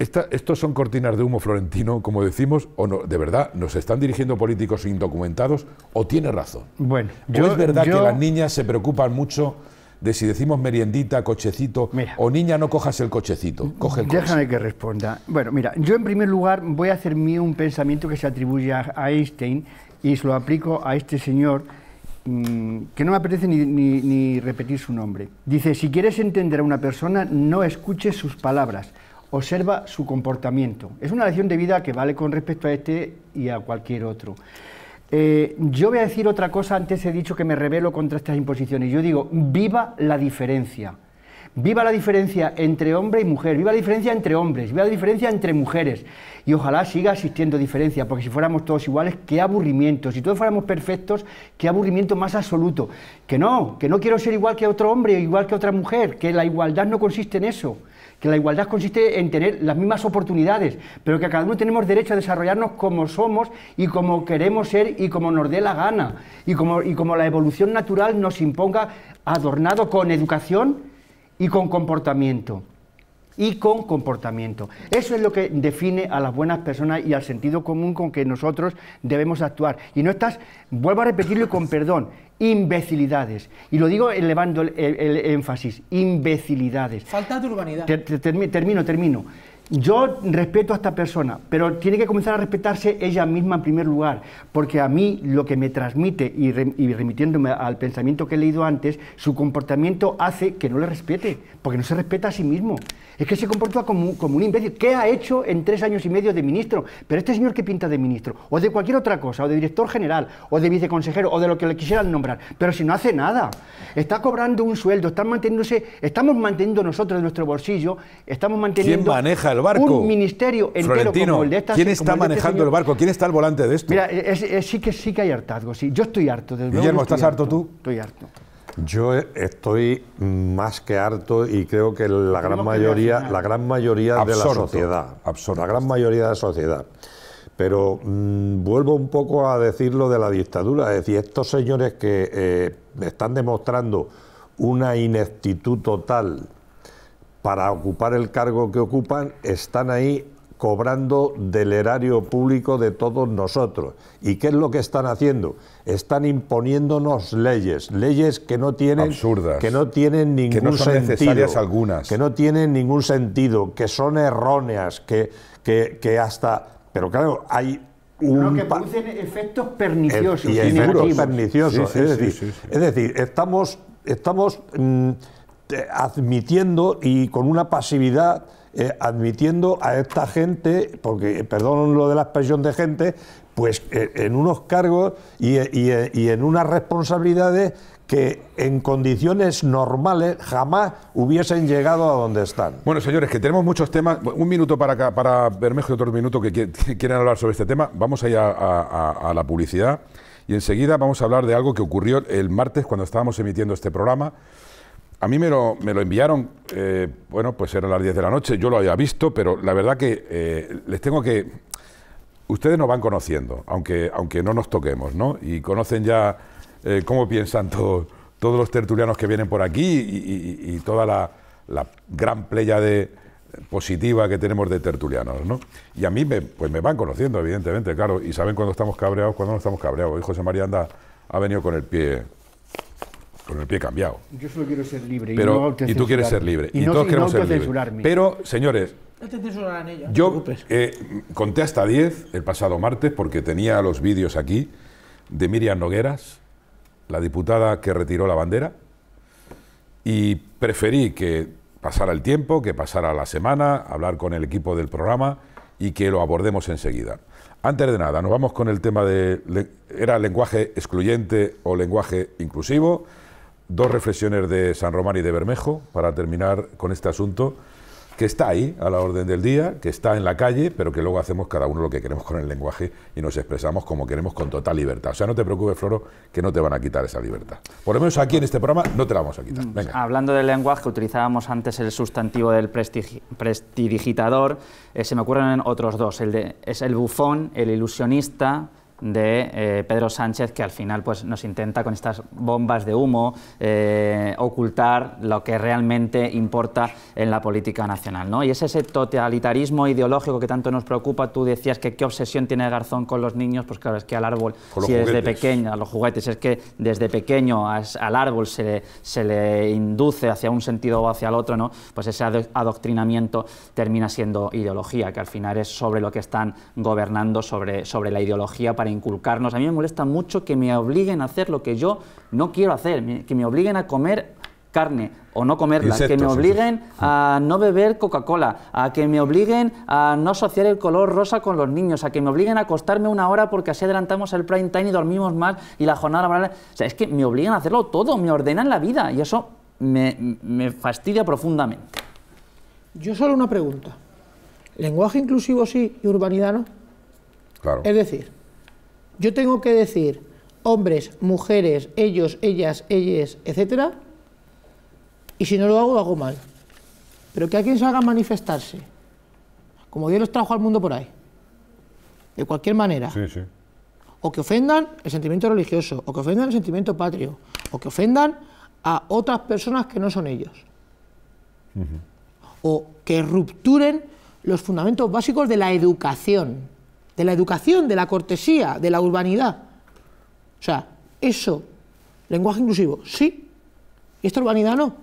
¿Estos son cortinas de humo florentino, como decimos, o no? ¿De verdad nos están dirigiendo políticos indocumentados o tiene razón? Bueno, yo, es verdad que las niñas se preocupan mucho de si decimos meriendita, cochecito, o niña no cojas el cochecito, coge el Déjame que responda. Bueno, mira, yo en primer lugar voy a hacer mío un pensamiento que se atribuye a Einstein y se lo aplico a este señor mm, que no me apetece ni, ni repetir su nombre. Dice, si quieres entender a una persona, no escuches sus palabras, observa su comportamiento. Es una lección de vida que vale con respecto a este y a cualquier otro. Eh, yo voy a decir otra cosa, antes he dicho que me revelo contra estas imposiciones. Yo digo, viva la diferencia. Viva la diferencia entre hombre y mujer, viva la diferencia entre hombres, viva la diferencia entre mujeres. Y ojalá siga existiendo diferencia, porque si fuéramos todos iguales, qué aburrimiento. Si todos fuéramos perfectos, qué aburrimiento más absoluto. Que no, que no quiero ser igual que otro hombre, igual que otra mujer, que la igualdad no consiste en eso que la igualdad consiste en tener las mismas oportunidades, pero que cada uno tenemos derecho a desarrollarnos como somos y como queremos ser y como nos dé la gana, y como, y como la evolución natural nos imponga adornado con educación y con comportamiento y con comportamiento. Eso es lo que define a las buenas personas y al sentido común con que nosotros debemos actuar. Y no estás, vuelvo a repetirlo con perdón, imbecilidades. Y lo digo elevando el, énfasis, imbecilidades. Falta de urbanidad. termino, termino. Yo respeto a esta persona, pero tiene que comenzar a respetarse ella misma en primer lugar, porque a mí lo que me transmite, y, remitiéndome al pensamiento que he leído antes, su comportamiento hace que no le respete, porque no se respeta a sí mismo. Es que se comporta como, como un imbécil. ¿Qué ha hecho en tres años y medio de ministro? Pero este señor que pinta de ministro, o de cualquier otra cosa, o de director general, o de viceconsejero, o de lo que le quisieran nombrar, pero si no hace nada, está cobrando un sueldo, están manteniéndose, estamos manteniendo nosotros de nuestro bolsillo, estamos manteniendo... ¿Quién maneja el barco? Un ministerio entero como el de esta... ¿Quién está este manejando el barco? ¿Quién está al volante de esto? Mira, sí, que, sí que hay hartazgo, sí. Yo estoy harto. Desde Guillermo, ¿estás harto tú? Estoy harto. Yo estoy más que harto y creo que la gran mayoría, la gran mayoría de la sociedad, la gran mayoría de la sociedad. Pero mm, vuelvo un poco a decir lo de la dictadura, es decir, estos señores que eh, están demostrando una ineptitud total para ocupar el cargo que ocupan, están ahí cobrando del erario público de todos nosotros. ¿Y qué es lo que están haciendo? Están imponiéndonos leyes, leyes que no tienen que no tienen ningún que no son sentido, necesarias algunas, que no tienen ningún sentido, que son erróneas, que, que, hasta, pero claro, hay un que producen efectos perniciosos y efectos perniciosos, es, decir, es decir, estamos estamos mm, admitiendo y con una pasividad eh, admitiendo a esta gente, porque perdón lo de la expresión de gente, pues eh, en unos cargos y, en unas responsabilidades que en condiciones normales jamás hubiesen llegado a donde están. Bueno, señores, que tenemos muchos temas. Un minuto para, acá, para Bermejo y otro minuto que quieren hablar sobre este tema. Vamos a ir a la publicidad y enseguida vamos a hablar de algo que ocurrió el martes cuando estábamos emitiendo este programa. A mí me lo, me lo enviaron, eh, bueno, pues eran las 10 de la noche, yo lo había visto, pero la verdad que eh, les tengo que... Ustedes nos van conociendo, aunque, aunque no nos toquemos, ¿no? Y conocen ya eh, cómo piensan todos los tertulianos que vienen por aquí y, toda la, gran playa de positiva que tenemos de tertulianos, ¿no? Y a mí me, pues me van conociendo, evidentemente, claro, y saben cuando estamos cabreados, cuando no estamos cabreados. Hoy José María anda, ha venido con el pie con el pie cambiado. Yo solo quiero ser libre. y, y tú quieres ser libre. Y, todos queremos ser libres. Pero, señores, yo eh, conté hasta 10 el pasado martes porque tenía los vídeos aquí de Miriam Nogueras, la diputada que retiró la bandera, y preferí que pasara el tiempo, que pasara la semana, hablar con el equipo del programa y que lo abordemos enseguida. Antes de nada, nos vamos con el tema de, ¿era lenguaje excluyente o lenguaje inclusivo? Dos reflexiones de San Román y de Bermejo para terminar con este asunto. que está ahí a la orden del día, que está en la calle, pero que luego hacemos cada uno lo que queremos con el lenguaje y nos expresamos como queremos con total libertad. O sea, no te preocupes, Floro, que no te van a quitar esa libertad. Por lo menos aquí en este programa no te la vamos a quitar. Mm, hablando del lenguaje, utilizábamos antes el sustantivo del prestidigitador, eh, se me ocurren otros dos, el de, es el bufón, el ilusionista, de eh, Pedro Sánchez, que al final pues, nos intenta con estas bombas de humo eh, ocultar lo que realmente importa en la política nacional. ¿no? Y es ese totalitarismo ideológico que tanto nos preocupa. Tú decías que qué obsesión tiene Garzón con los niños, pues claro, es que al árbol, si desde pequeño, a los juguetes, es que desde pequeño al árbol se le, se le induce hacia un sentido o hacia el otro, ¿no? pues ese adoctrinamiento termina siendo ideología, que al final es sobre lo que están gobernando, sobre, sobre la ideología para inculcarnos. A mí me molesta mucho que me obliguen a hacer lo que yo no quiero hacer, que me obliguen a comer carne o no comerla, que me obliguen a no beber Coca-Cola, a que me obliguen a no asociar el color rosa con los niños, a que me obliguen a acostarme una hora porque así adelantamos el prime time y dormimos más y la jornada laboral. O sea, es que me obligan a hacerlo todo, me ordenan la vida y eso me, me fastidia profundamente. Yo solo una pregunta. ¿Lenguaje inclusivo sí y urbanidad no? Claro. Es decir, yo tengo que decir hombres, mujeres, ellos, ellas, ellas, etcétera, y si no lo hago, lo hago mal. Pero que alguien salga a manifestarse, como Dios los trajo al mundo por ahí, de cualquier manera, o que ofendan el sentimiento religioso, o que ofendan el sentimiento patrio, o que ofendan a otras personas que no son ellos, o que rupturen los fundamentos básicos de la educación de la educación, de la cortesía, de la urbanidad. O sea, eso, lenguaje inclusivo, sí, y esta urbanidad no.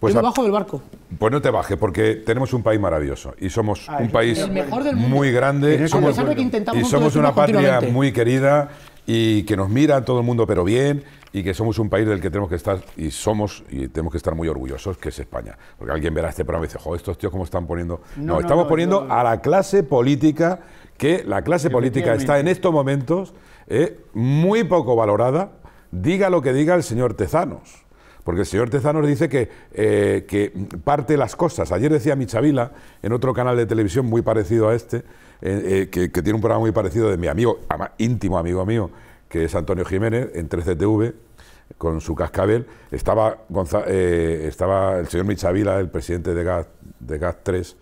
Pues Yo me bajo del barco. Pues no te bajes, porque tenemos un país maravilloso y somos un país muy grande y somos una patria muy querida y que nos mira todo el mundo pero bien y que somos un país del que tenemos que estar y somos y tenemos que estar muy orgullosos que es España porque alguien verá este programa y dice joder estos tíos cómo están poniendo no, estamos poniendo a la clase política que la clase política está en estos momentos eh, muy poco valorada, diga lo que diga el señor Tezanos. Porque el señor Tezanos dice que, eh, que parte las cosas. Ayer decía Michavila, en otro canal de televisión muy parecido a este, eh, que, tiene un programa muy parecido de mi amigo, íntimo amigo mío, que es Antonio Jiménez, en 3CTV, con su cascabel, estaba, estaba el señor Michavila, el presidente de GAT, de GAT 3,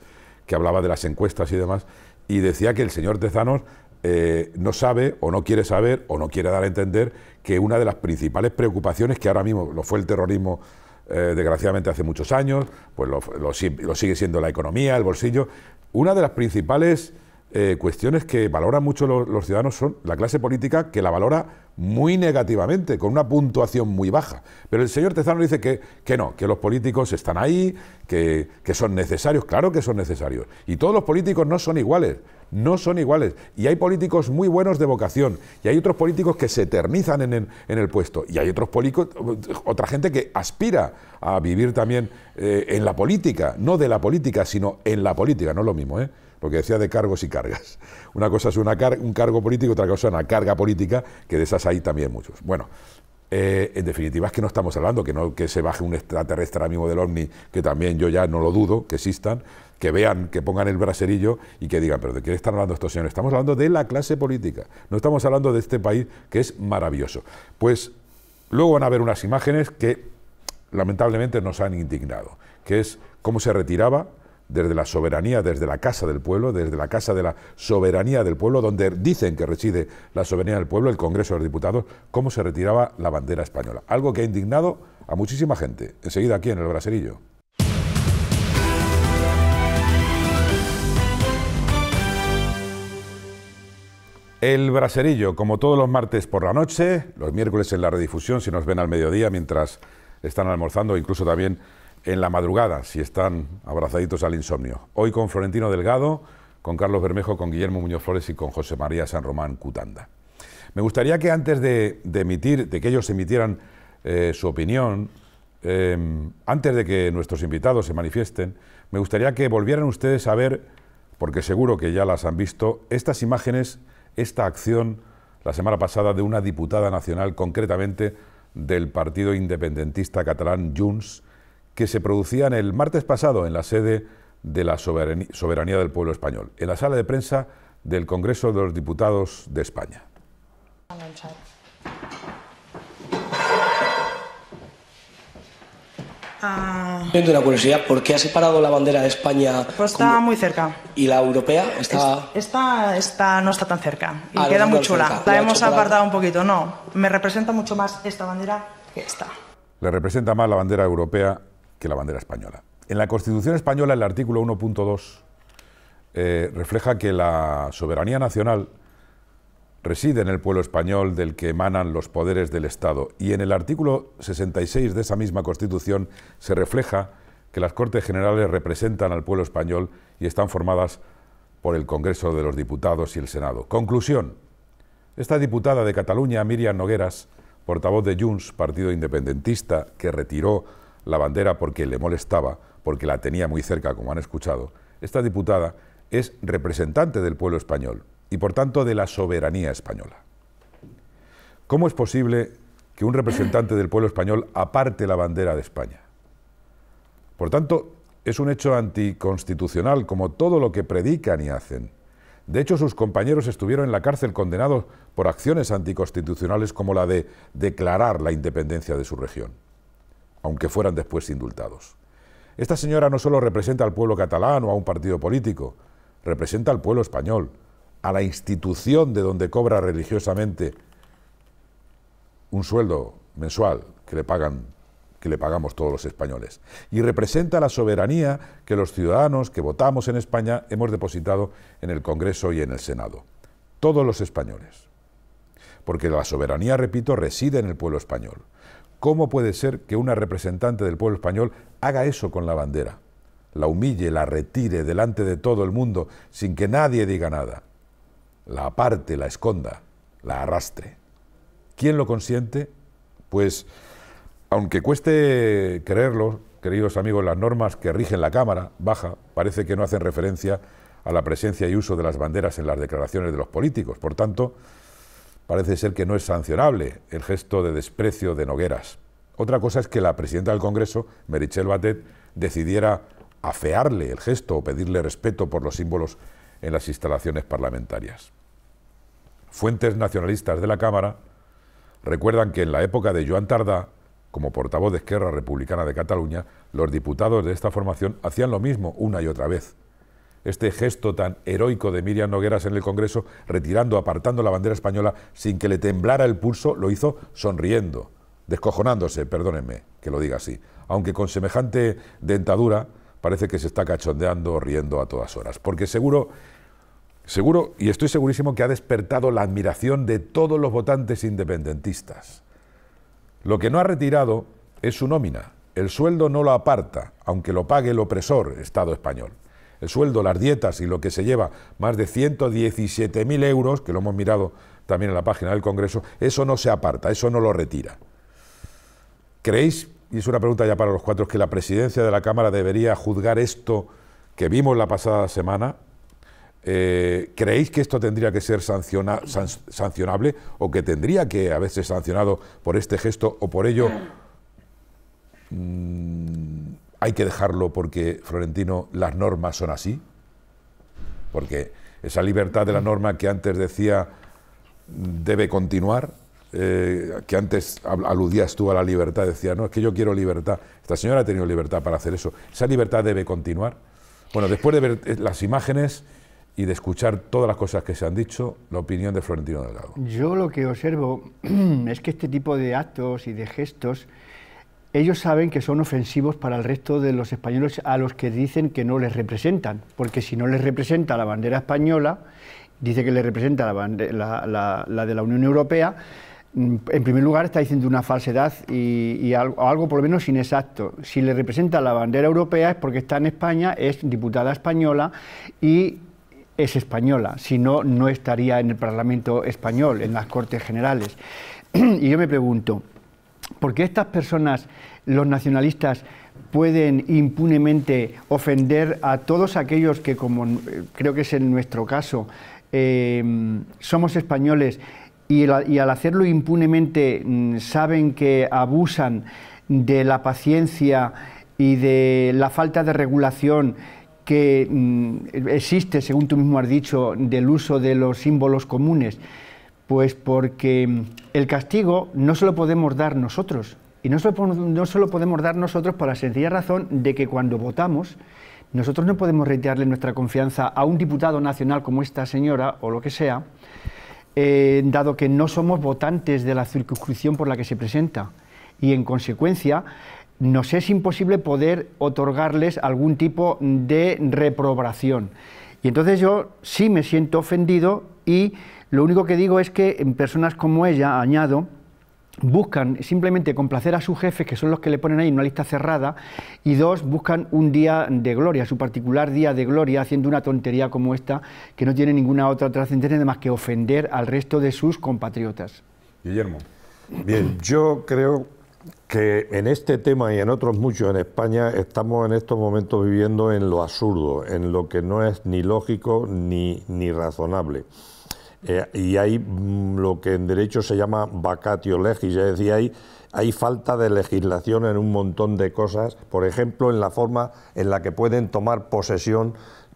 que hablaba de las encuestas y demás, y decía que el señor Tezanos eh, no sabe o no quiere saber o no quiere dar a entender que una de las principales preocupaciones que ahora mismo lo fue el terrorismo eh, desgraciadamente hace muchos años, pues lo, sigue siendo la economía, el bolsillo, una de las principales eh, cuestiones que valoran mucho los, ciudadanos son la clase política que la valora muy negativamente, con una puntuación muy baja. Pero el señor Tezano dice que, que no, que los políticos están ahí, que, que, son necesarios, claro que son necesarios. Y todos los políticos no son iguales, no son iguales. Y hay políticos muy buenos de vocación, y hay otros políticos que se eternizan en en el puesto, y hay otros políticos, otra gente que aspira a vivir también eh, en la política, no de la política, sino en la política, no es lo mismo, ¿eh? Porque decía de cargos y cargas. Una cosa es un cargo político, otra cosa es una carga política, que de esas hay también muchos. Bueno, eh, en definitiva es que no estamos hablando que, no, que se baje un extraterrestre amigo del OVNI, que también yo ya no lo dudo, que existan, que vean, que pongan el braserillo y que digan, pero ¿de qué están hablando estos señores? Estamos hablando de la clase política, no estamos hablando de este país que es maravilloso. Pues luego van a ver unas imágenes que lamentablemente nos han indignado, que es cómo se retiraba desde la soberanía, desde la casa del pueblo, desde la casa de la soberanía del pueblo, donde dicen que reside la soberanía del pueblo, el Congreso de los Diputados, cómo se retiraba la bandera española. Algo que ha indignado a muchísima gente. Enseguida aquí en el Braserillo. El Braserillo, como todos los martes por la noche, los miércoles en la redifusión, si nos ven al mediodía mientras están almorzando, incluso también en la madrugada, si están abrazaditos al insomnio. Hoy con Florentino Delgado, con Carlos Bermejo, con Guillermo Muñoz Flores y con José María San Román Cutanda. Me gustaría que antes de, emitir, de que ellos emitieran eh, su opinión, em, antes de que nuestros invitados se manifiesten, me gustaría que volvieran ustedes a ver, porque seguro que ya las han visto, estas imágenes, esta acción la semana pasada de una diputada nacional, concretamente del partido independentista catalán Junts, que se producían el martes pasado en la sede de la soberanía del pueblo español, en la sala de prensa del Congreso de los Diputados de España. Curiosidad, ¿por qué ha separado la bandera de España? Pues está muy cerca. ¿Y la europea? Está... Esta, esta no está tan cerca y ah, queda muy chula. La, hemos apartado un poquito, no. Me representa mucho más esta bandera que esta. Le representa más la bandera europea que la bandera española. En la Constitución española, el artículo 1.2 eh, refleja que la soberanía nacional reside en el pueblo español del que emanan los poderes del Estado. Y en el artículo 66 de esa misma Constitución se refleja que las Cortes Generales representan al pueblo español y están formadas por el Congreso de los Diputados y el Senado. Conclusión. Esta diputada de Cataluña, Miriam Nogueras, portavoz de Junts, partido independentista, que retiró la bandera porque le molestaba, porque la tenía muy cerca, como han escuchado, esta diputada es representante del pueblo español y por tanto de la soberanía española. ¿Cómo es posible que un representante del pueblo español aparte la bandera de España? Por tanto, es un hecho anticonstitucional como todo lo que predican y hacen. De hecho, sus compañeros estuvieron en la cárcel condenados por acciones anticonstitucionales como la de declarar la independencia de su región, aunque fueran después indultados. Esta señora no solo representa al pueblo catalán o a un partido político, representa al pueblo español, a la institución de donde cobra religiosamente un sueldo mensual que le pagan que le pagamos todos los españoles y representa la soberanía que los ciudadanos que votamos en España hemos depositado en el Congreso y en el Senado. Todos los españoles. Porque la soberanía, repito, reside en el pueblo español. ¿Cómo puede ser que una representante del pueblo español haga eso con la bandera? La humille, la retire delante de todo el mundo sin que nadie diga nada la aparte, la esconda, la arrastre. ¿Quién lo consiente? Pues, aunque cueste creerlo, queridos amigos, las normas que rigen la Cámara Baja parece que no hacen referencia a la presencia y uso de las banderas en las declaraciones de los políticos. Por tanto, parece ser que no es sancionable el gesto de desprecio de Nogueras. Otra cosa es que la presidenta del Congreso, Merichel Batet, decidiera afearle el gesto o pedirle respeto por los símbolos en las instalaciones parlamentarias. Fuentes nacionalistas de la Cámara recuerdan que en la época de Joan Tardá, como portavoz de Esquerra Republicana de Cataluña, los diputados de esta formación hacían lo mismo una y otra vez. Este gesto tan heroico de Miriam Nogueras en el Congreso, retirando, apartando la bandera española sin que le temblara el pulso, lo hizo sonriendo, descojonándose, perdónenme que lo diga así, aunque con semejante dentadura parece que se está cachondeando, riendo a todas horas, porque seguro Seguro, y estoy segurísimo que ha despertado la admiración de todos los votantes independentistas. Lo que no ha retirado es su nómina. El sueldo no lo aparta, aunque lo pague el opresor Estado español. El sueldo, las dietas y lo que se lleva, más de 117.000 euros, que lo hemos mirado también en la página del Congreso, eso no se aparta, eso no lo retira. ¿Creéis, y es una pregunta ya para los cuatro, que la presidencia de la Cámara debería juzgar esto que vimos la pasada semana? Eh, ¿Creéis que esto tendría que ser sancionable o que tendría que haberse sancionado por este gesto o por ello mm, hay que dejarlo porque, Florentino, las normas son así? Porque esa libertad de la norma que antes decía debe continuar, eh, que antes aludías tú a la libertad, decía, no, es que yo quiero libertad. Esta señora ha tenido libertad para hacer eso. ¿Esa libertad debe continuar? Bueno, después de ver eh, las imágenes y de escuchar todas las cosas que se han dicho, la opinión de Florentino Delgado. Yo lo que observo es que este tipo de actos y de gestos, ellos saben que son ofensivos para el resto de los españoles a los que dicen que no les representan, porque si no les representa la bandera española, dice que les representa la, la, de la Unión Europea, mm, en primer lugar está diciendo una falsedad y, y algo, algo, por lo menos inexacto. Si le representa la bandera europea es porque está en España, es diputada española y es española, si no, no estaría en el Parlamento español, en las Cortes Generales. y yo me pregunto, ¿por qué estas personas, los nacionalistas, pueden impunemente ofender a todos aquellos que, como eh, creo que es en nuestro caso, em, somos españoles y, y, al hacerlo impunemente mm, saben que abusan de la paciencia y de la falta de regulación que mm, existe, según tú mismo has dicho, del uso de los símbolos comunes? Pues porque mm, el castigo no se lo podemos dar nosotros. Y no se, lo, no se lo podemos dar nosotros por la sencilla razón de que cuando votamos, nosotros no podemos reiterarle nuestra confianza a un diputado nacional como esta señora o lo que sea, eh, dado que no somos votantes de la circunscripción por la que se presenta. Y en consecuencia, nos es imposible poder otorgarles algún tipo de reprobación. Y entonces yo sí me siento ofendido y lo único que digo es que en personas como ella, añado, buscan simplemente complacer a sus jefes, que son los que le ponen ahí una lista cerrada, y dos, buscan un día de gloria, su particular día de gloria, haciendo una tontería como esta, que no tiene ninguna otra trascendencia más que ofender al resto de sus compatriotas. Guillermo. Bien, yo creo que en este tema y en otros muchos en España estamos en estos momentos viviendo en lo absurdo, en lo que no es ni lógico ni, ni razonable. Eh, y hay mm, lo que en derecho se llama vacatio legis, es decir, hay, hay falta de legislación en un montón de cosas, por ejemplo, en la forma en la que pueden tomar posesión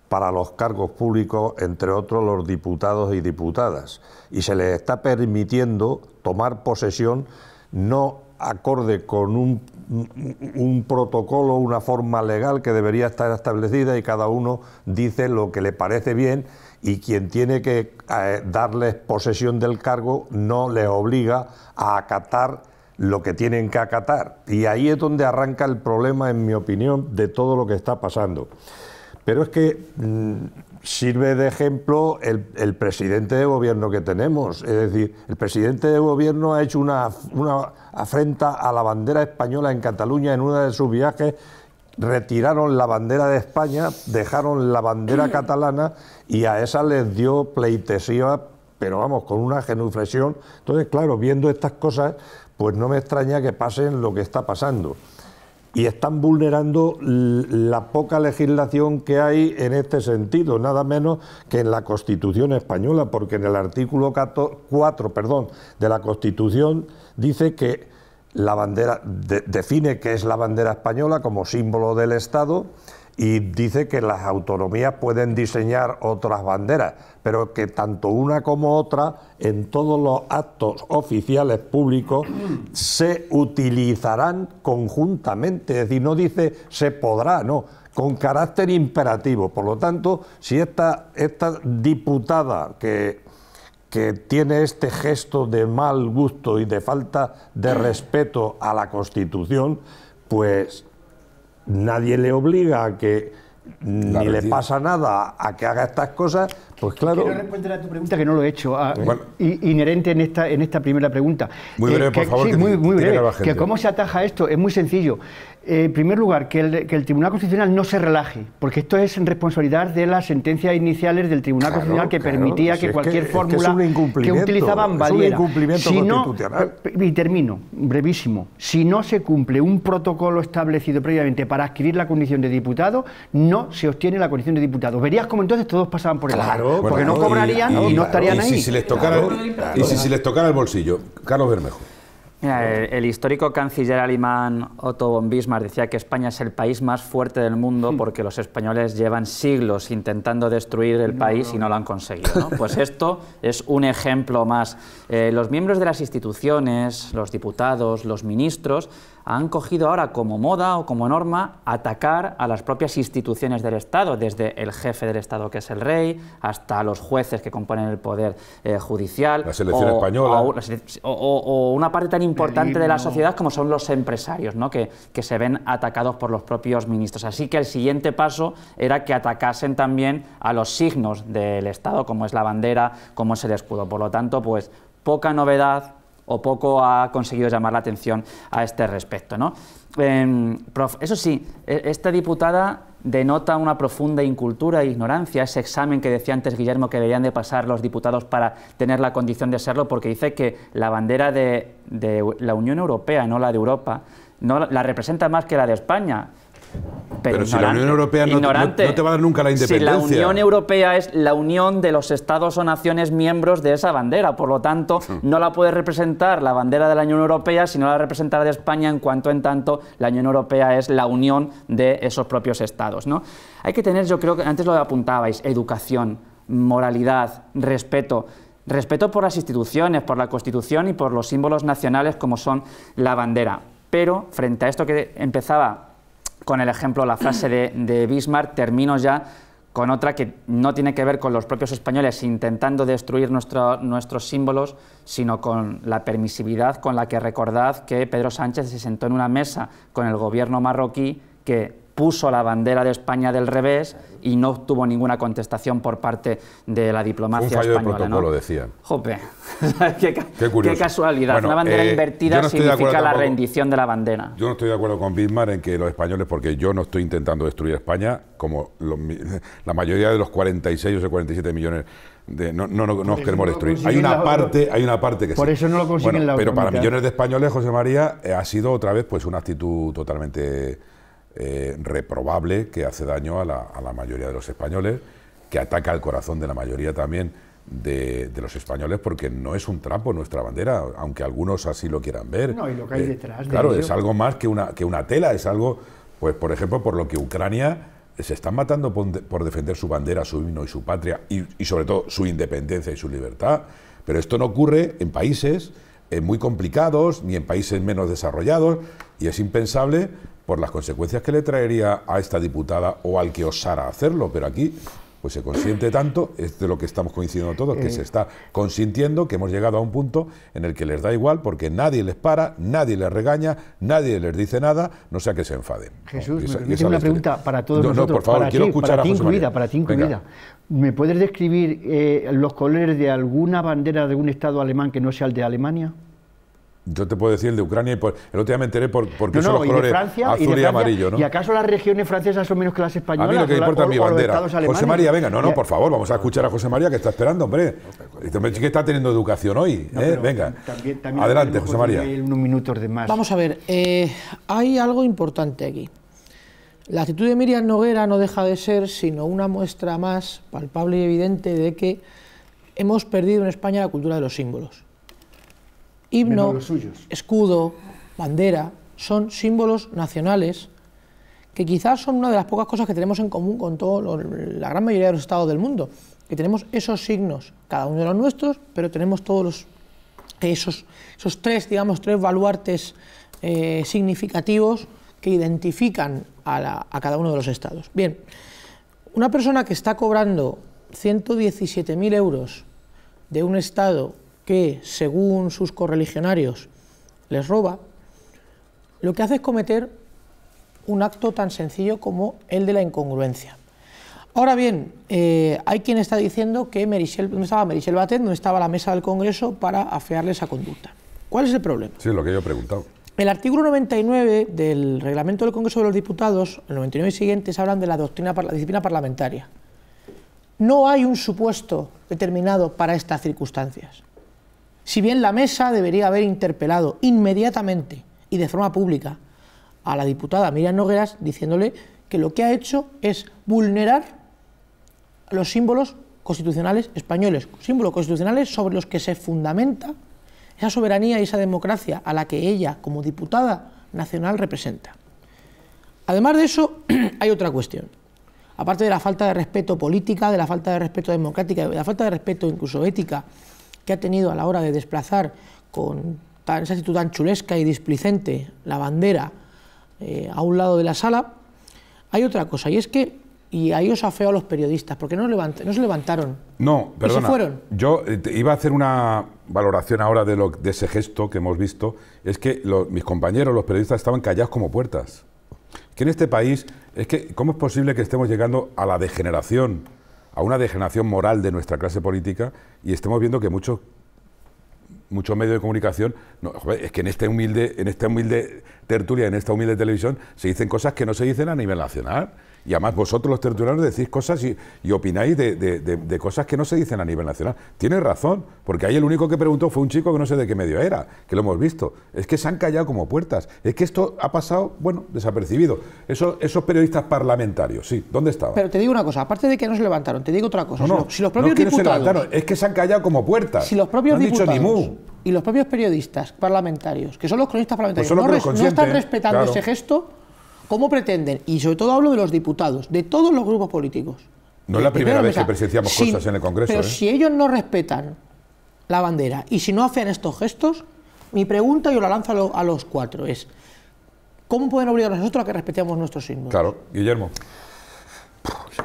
para los cargos públicos, entre otros los diputados y diputadas. Y se les está permitiendo tomar posesión no acorde con un, un, protocolo, una forma legal que debería estar establecida y cada uno dice lo que le parece bien y quien tiene que eh, darles posesión del cargo no les obliga a acatar lo que tienen que acatar. Y ahí es donde arranca el problema, en mi opinión, de todo lo que está pasando. Pero es que mm, sirve de ejemplo el, presidente de gobierno que tenemos. Es decir, el presidente de gobierno ha hecho una, una afrenta a la bandera española en Cataluña en uno de sus viajes retiraron la bandera de España, dejaron la bandera catalana y a esa les dio pleitesía, pero vamos, con una genuflexión. Entonces, claro, viendo estas cosas, pues no me extraña que pasen lo que está pasando. Y están vulnerando la poca legislación que hay en este sentido, nada menos que en la Constitución española, porque en el artículo 4 perdón, de la Constitución dice que la bandera define qué es la bandera española como símbolo del Estado y dice que las autonomías pueden diseñar otras banderas, pero que tanto una como otra en todos los actos oficiales públicos se utilizarán conjuntamente, es decir, no dice se podrá, no, con carácter imperativo. Por lo tanto, si esta, esta diputada que que tiene este gesto de mal gusto y de falta de respeto a la Constitución, pues nadie le obliga a que ni le pasa nada a que haga estas cosas, pues claro. Quiero responder a tu pregunta que no lo he hecho, ah, inherente en esta, en esta primera pregunta. Muy breve, eh, por favor. Sí, muy, muy breve. Que cómo se ataja esto es muy sencillo. Eh, en primer lugar, que el, Tribunal Constitucional no se relaje, porque esto es en responsabilidad de las sentencias iniciales del Tribunal Constitucional que permitía que cualquier fórmula que, utilizaban valiera. si no, y termino, brevísimo. Si no se cumple un protocolo establecido previamente para adquirir la condición de diputado, no se obtiene la condición de diputado. Verías como entonces todos pasaban por el claro, porque no cobrarían y, no estarían ahí. y si les tocara el bolsillo, Carlos Bermejo. El, histórico canciller alemán Otto von Bismarck decía que España es el país más fuerte del mundo hmm. porque los españoles llevan siglos intentando destruir el país y no lo han conseguido. Pues esto es un ejemplo más. Eh, los miembros de las instituciones, los diputados, los ministros, han cogido ahora como moda o como norma atacar a las propias instituciones del Estado, desde el jefe del Estado, que es el rey, hasta los jueces que componen el poder eh, judicial. La selección española. O, una parte tan importante de la sociedad como son los empresarios, ¿no? que, que se ven atacados por los propios ministros. Así que el siguiente paso era que atacasen también a los signos del Estado, como es la bandera, como es el escudo. Por lo tanto, pues poca novedad, o poco ha conseguido llamar la atención a este respecto. ¿no? Em, eso sí, e, esta diputada denota una profunda incultura e ignorancia, ese examen que decía antes Guillermo que deberían de pasar los diputados para tener la condición de serlo, porque dice que la bandera de, la Unión Europea, no la de Europa, no la representa más que la de España. Pero, si la Unión Europea no, te va a dar nunca la independencia. Si la Unión Europea es la unión de los estados o naciones miembros de esa bandera, por lo tanto, no la puede representar la bandera de la Unión Europea, sino la representará de España en cuanto en tanto la Unión Europea es la unión de esos propios estados. ¿no? Hay que tener, yo creo que antes lo apuntabais, educación, moralidad, respeto respeto por las instituciones, por la Constitución y por los símbolos nacionales como son la bandera. Pero frente a esto que empezaba con el ejemplo, la frase de, Bismarck, termino ya con otra que no tiene que ver con los propios españoles intentando destruir nuestros símbolos, sino con la permisividad con la que recordad que Pedro Sánchez se sentó en una mesa con el gobierno marroquí que puso la bandera de España del revés y no obtuvo ninguna contestación por parte de la diplomacia Un fallo española. De protocolo, decían. Jope, qué, qué, casualidad. Una bandera eh, invertida significa la rendición de la bandera. Yo no estoy de acuerdo con Bismarck en que los españoles, porque yo no estoy intentando destruir España, como la mayoría de los 46 o 47 millones de, no, no, no, nos queremos destruir. Hay una parte, hay una parte que Por eso no lo consiguen la Pero para millones de españoles, José María, eh, ha sido otra vez pues una actitud totalmente eh, reprobable que hace daño a la, mayoría de los españoles, que ataca el corazón de la mayoría también de, los españoles, porque no es un trapo nuestra bandera, aunque algunos así lo quieran ver. No, y lo que hay eh, detrás. claro, es algo más que una, que una tela, es algo, pues por ejemplo, por lo que Ucrania se están matando por, defender su bandera, su himno y su patria, y, sobre todo su independencia y su libertad. Pero esto no ocurre en países eh, muy complicados ni en países menos desarrollados, y es impensable por las consecuencias que le traería a esta diputada o al que osara hacerlo, pero aquí pues se consiente tanto, es de lo que estamos coincidiendo todos, que se está consintiendo, que hemos llegado a un punto en el que les da igual porque nadie les para, nadie les regaña, nadie les dice nada, no sea que se enfaden. Jesús, me una pregunta para todos nosotros. No, por favor, quiero escuchar para ti incluida, para ti incluida. ¿Me puedes describir eh, los colores de alguna bandera de un Estado alemán que no sea el de Alemania? Yo te puedo decir el de Ucrania y por, el otro día me enteré por, porque son los colores azul y, amarillo. ¿no? ¿Y acaso las regiones francesas son menos que las españolas? A mí lo que importa es mi bandera. José María, venga, no, no, por favor, vamos a escuchar a José María que está esperando, hombre. Este hombre que está teniendo educación hoy. ¿eh? Venga, adelante, José María. Unos minutos de más. Vamos a ver, eh, hay algo importante aquí. La actitud de Miriam Noguera no deja de ser sino una muestra más palpable y evidente de que hemos perdido en España la cultura de los símbolos himno, escudo, bandera, son símbolos nacionales que quizás son una de las pocas cosas que tenemos en común con todo la gran mayoría de los estados del mundo, que tenemos esos signos, cada uno de los nuestros, pero tenemos todos los, esos, esos tres, digamos, tres baluartes eh, significativos que identifican a, a cada uno de los estados. Bien, una persona que está cobrando 117.000 euros de un estado que, según sus correligionarios, les roba, lo que hace es cometer un acto tan sencillo como el de la incongruencia. Ahora bien, eh, hay quien está diciendo que Merichel, ¿dónde estaba Merichel Batet? ¿Dónde estaba la mesa del Congreso para afearle esa conducta? ¿Cuál es el problema? Sí, lo que yo he preguntado. El artículo 99 del reglamento del Congreso de los Diputados, el 99 y siguientes, hablan de la, doctrina, la disciplina parlamentaria. No hay un supuesto determinado para estas circunstancias. Si bien la mesa debería haber interpelado inmediatamente y de forma pública a la diputada Miriam Nogueras diciéndole que lo que ha hecho es vulnerar los símbolos constitucionales españoles, símbolos constitucionales sobre los que se fundamenta esa soberanía y esa democracia a la que ella, como diputada nacional, representa. Además de eso, hay otra cuestión. Aparte de la falta de respeto política, de la falta de respeto democrática, de la falta de respeto incluso ética que ha tenido a la hora de desplazar con esa actitud tan chulesca y displicente la bandera eh, a un lado de la sala, hay otra cosa, y es que, y ahí os afeo a los periodistas, porque no, no se levantaron. No, perdona. se fueron. Yo eh, iba a hacer una valoración ahora de, lo, de ese gesto que hemos visto, es que mis compañeros, los periodistas, estaban callados como puertas. Que en este país, es que, ¿cómo es posible que estemos llegando a la degeneración? A una degeneración moral de nuestra clase política y estemos viendo que muchos muchos medios de comunicación, no, joder, es que en este humilde, en esta humilde tertulia, en esta humilde televisión, se dicen cosas que no se dicen a nivel nacional. Y además vosotros los tertulianos decís cosas y, y opináis de, de- de- de cosas que no se dicen a nivel nacional. Tienes razón, porque ahí el único que preguntó fue un chico que no sé de qué medio era, que lo hemos visto. Es que se han callado como puertas. Es que esto ha pasado, bueno, desapercibido. Eso, esos periodistas parlamentarios, sí, ¿dónde estaban? Pero te digo una cosa, aparte de que no se levantaron, te digo otra cosa. no, si, los, si los no propios es que no se diputados, levantaron, es que se han callado como puertas. si los propios no han dicho diputados ni mu. y los propios periodistas parlamentarios, que son los cronistas parlamentarios, Pues no, res- están respetando claro. ese gesto, ¿cómo pretenden? Y sobre todo hablo de los diputados, de todos los grupos políticos. No es la primera vez que presenciamos Si- cosas en el Congreso. Pero ¿eh? si ellos no respetan la bandera y si no hacen estos gestos, mi pregunta yo la lanzo a, lo- a los cuatro es, ¿cómo pueden obligar a nosotros a que respetemos nuestros signos? Claro, Guillermo.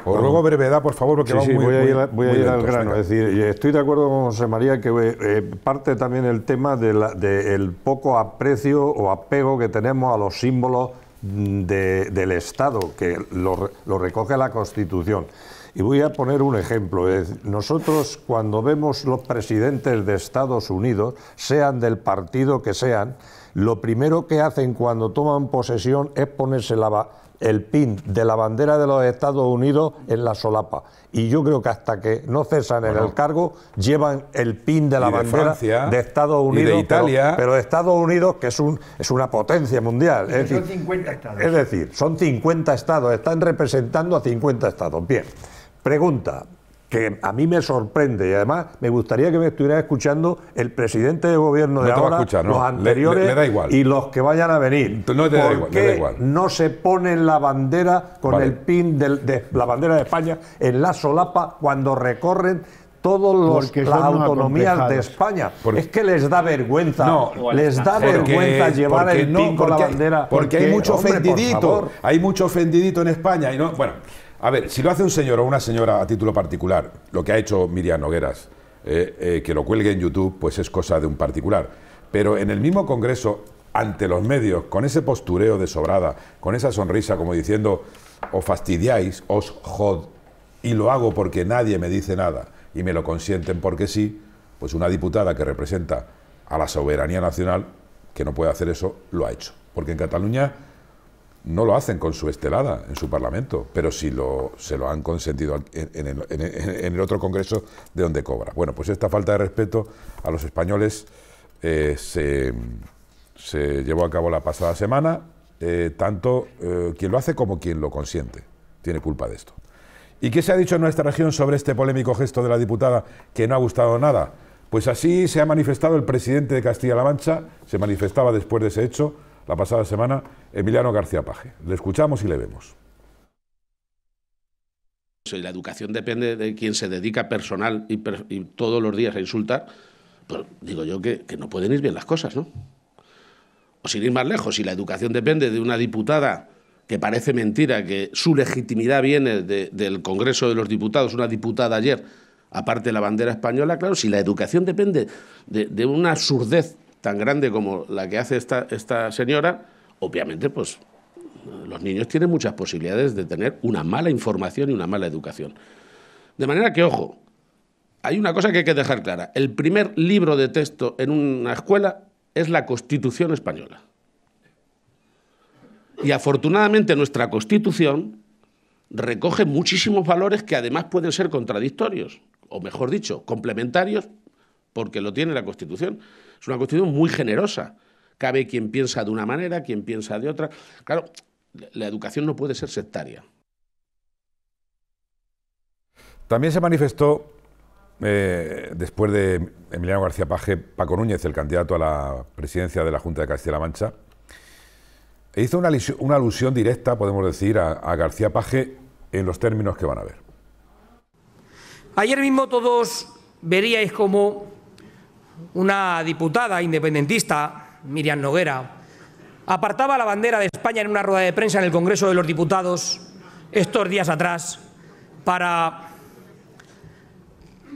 Os ruego brevedad, por favor, porque Sí, vamos sí, muy, voy a ir, voy a ir al grano. venga. Es decir, estoy de acuerdo con José María que eh, parte también el tema del poco aprecio o apego que tenemos a los símbolos de- del Estado, que lo, lo recoge la Constitución. Y voy a poner un ejemplo. Nosotros cuando vemos los presidentes de Estados Unidos, sean del partido que sean, lo primero que hacen cuando toman posesión es ponerse la, el pin de la bandera de los Estados Unidos en la solapa. Y yo creo que hasta que no cesan en el cargo, llevan el pin de la de bandera Francia, de Estados y de Unidos. pero- Italia. Pero, de Estados Unidos, que es, un, es una potencia mundial. Es son decir, 50 estados. Es decir, son 50 estados, están representando a 50 estados. Bien, pregunta que a mí me sorprende y además me gustaría que me estuviera escuchando el presidente de gobierno de No ahora, escuchar, no. los anteriores le- le da igual. y los que vayan a venir. No te da ¿Por igual, da igual. no se pone la bandera con Vale. el pin de la bandera de España en la solapa cuando recorren todas las autonomías de. España? Porque- es que les da vergüenza. No, les da Porque- vergüenza llevar el no, pin con la bandera. Porque hay mucho Hombre, ofendidito. Hay mucho ofendidito en España. Y no, bueno, a ver, si lo hace un señor o una señora a título particular, lo que ha hecho Miriam Nogueras, eh, eh, que lo cuelgue en YouTube, pues es cosa de un particular. Pero en el mismo Congreso, ante los medios, con ese postureo de sobrada, con esa sonrisa como diciendo, os fastidiáis, os jod, y lo hago porque nadie me dice nada y me lo consienten porque sí, pues una diputada que representa a la soberanía nacional, que no puede hacer eso, lo ha hecho. Porque en Cataluña no lo hacen con su estelada en su Parlamento, pero sí lo, se lo han consentido en, en el, en el- otro Congreso de donde cobra. Bueno, pues esta falta de respeto a los españoles eh, se, se llevó a cabo la pasada semana, eh, tanto eh, quien lo hace como quien lo consiente tiene culpa de esto. ¿Y qué se ha dicho en nuestra región sobre este polémico gesto de la diputada que no ha gustado nada? Pues así se ha manifestado el presidente de Castilla-La Mancha, se manifestaba después de ese hecho la pasada semana, Emiliano García Paje. Le escuchamos y le vemos. Si la educación depende de quien se dedica personal y, todos los días a insultar, pues digo yo que, no pueden ir bien las cosas, ¿no? O sin ir más lejos, si la educación depende de una diputada que parece mentira, que su legitimidad viene de- del Congreso de los Diputados, una diputada ayer, aparte de la bandera española, claro, si la educación depende de, de una absurdez tan grande como la que hace esta, esta señora, obviamente, pues los niños tienen muchas posibilidades de tener una mala información y una mala educación. De manera que, ojo, hay una cosa que hay que dejar clara. El primer libro de texto en una escuela es la Constitución española. Y afortunadamente nuestra Constitución recoge muchísimos valores que además pueden ser contradictorios, o mejor dicho, complementarios, porque lo tiene la Constitución. Es una Constitución muy generosa. Cabe quien piensa de una manera, quien piensa de otra. Claro, la educación no puede ser sectaria. También se manifestó, eh, después de Emiliano García Paje, Paco Núñez, el candidato a la presidencia de la Junta de Castilla-La Mancha, e hizo una, alusi- una alusión directa, podemos decir, a, a García Paje en los términos que van a ver. Ayer mismo todos veríais como una diputada independentista, Miriam Noguera, apartaba la bandera de España en una rueda de prensa en el Congreso de los Diputados estos días atrás para,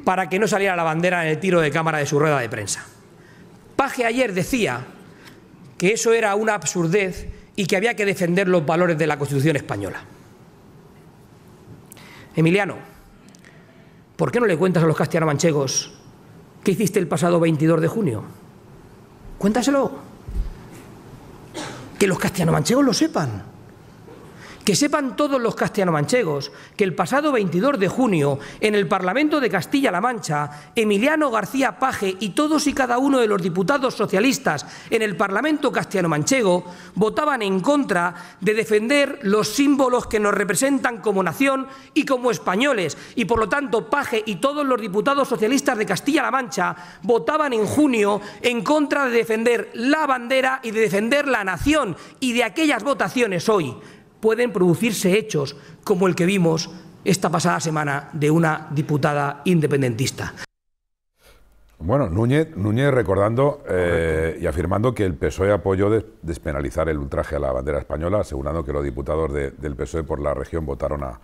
para que no saliera la bandera en el tiro de cámara de su rueda de prensa. Paje ayer decía que eso era una absurdez y que había que defender los valores de la Constitución española. Emiliano, ¿por qué no le cuentas a los castellano-manchegos ¿Qué hiciste el pasado 22 de junio? Cuéntaselo. Que los castellano-manchegos lo sepan. Que sepan todos los castellano-manchegos que el pasado 22 de junio, en el Parlamento de Castilla-La Mancha, Emiliano García Paje y todos y cada uno de los diputados socialistas en el Parlamento castellano-manchego votaban en contra de defender los símbolos que nos representan como nación y como españoles. Y por lo tanto, Paje y todos los diputados socialistas de Castilla-La Mancha votaban en junio en contra de defender la bandera y de defender la nación. Y de aquellas votaciones hoy pueden producirse hechos como el que vimos esta pasada semana de una diputada independentista. Bueno, Núñez, Núñez recordando eh, y afirmando que el PSOE apoyó despenalizar el ultraje a la bandera española, asegurando que los diputados del PSOE por la región votaron a,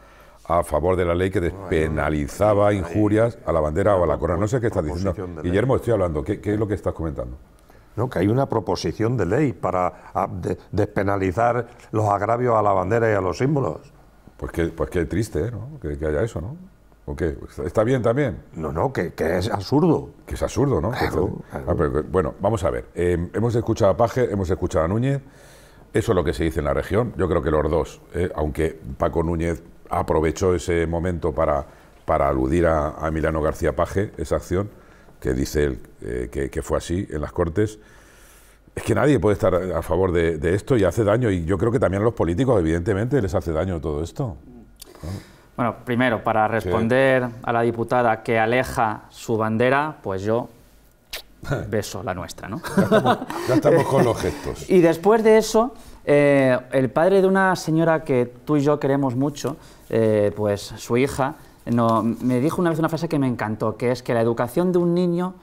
a favor de la ley que despenalizaba injurias a la bandera o a la corona. No sé qué estás diciendo. Guillermo, estoy hablando. ¿Qué, ¿Qué, es lo que estás comentando? No, que hay una proposición de ley para despenalizar los agravios a la bandera y a los símbolos. Pues qué, pues qué triste, ¿no? Que, haya eso, ¿no? ¿O qué? ¿Está bien también? No, no, que, es absurdo. Que es absurdo, ¿no? Ah, bueno, vamos a ver. Eh, hemos escuchado a Paje, hemos escuchado a Núñez. Eso es lo que se dice en la región. Yo creo que los dos, eh, aunque Paco Núñez aprovechó ese momento para, para aludir a, a Emiliano García Paje, esa acción, que dice él eh, que, fue así en las Cortes. Es que nadie puede estar a favor de, esto y hace daño. Y yo creo que también a los políticos, evidentemente, les hace daño todo esto. Bueno, primero, para responder a la diputada que aleja su bandera, pues yo beso la nuestra, ¿no? Ya estamos, con los gestos. Y después de eso, eh, el padre de una señora que tú y yo queremos mucho, eh, pues su hija, no, me dijo una vez una frase que me encantó, que es que la educación de un niño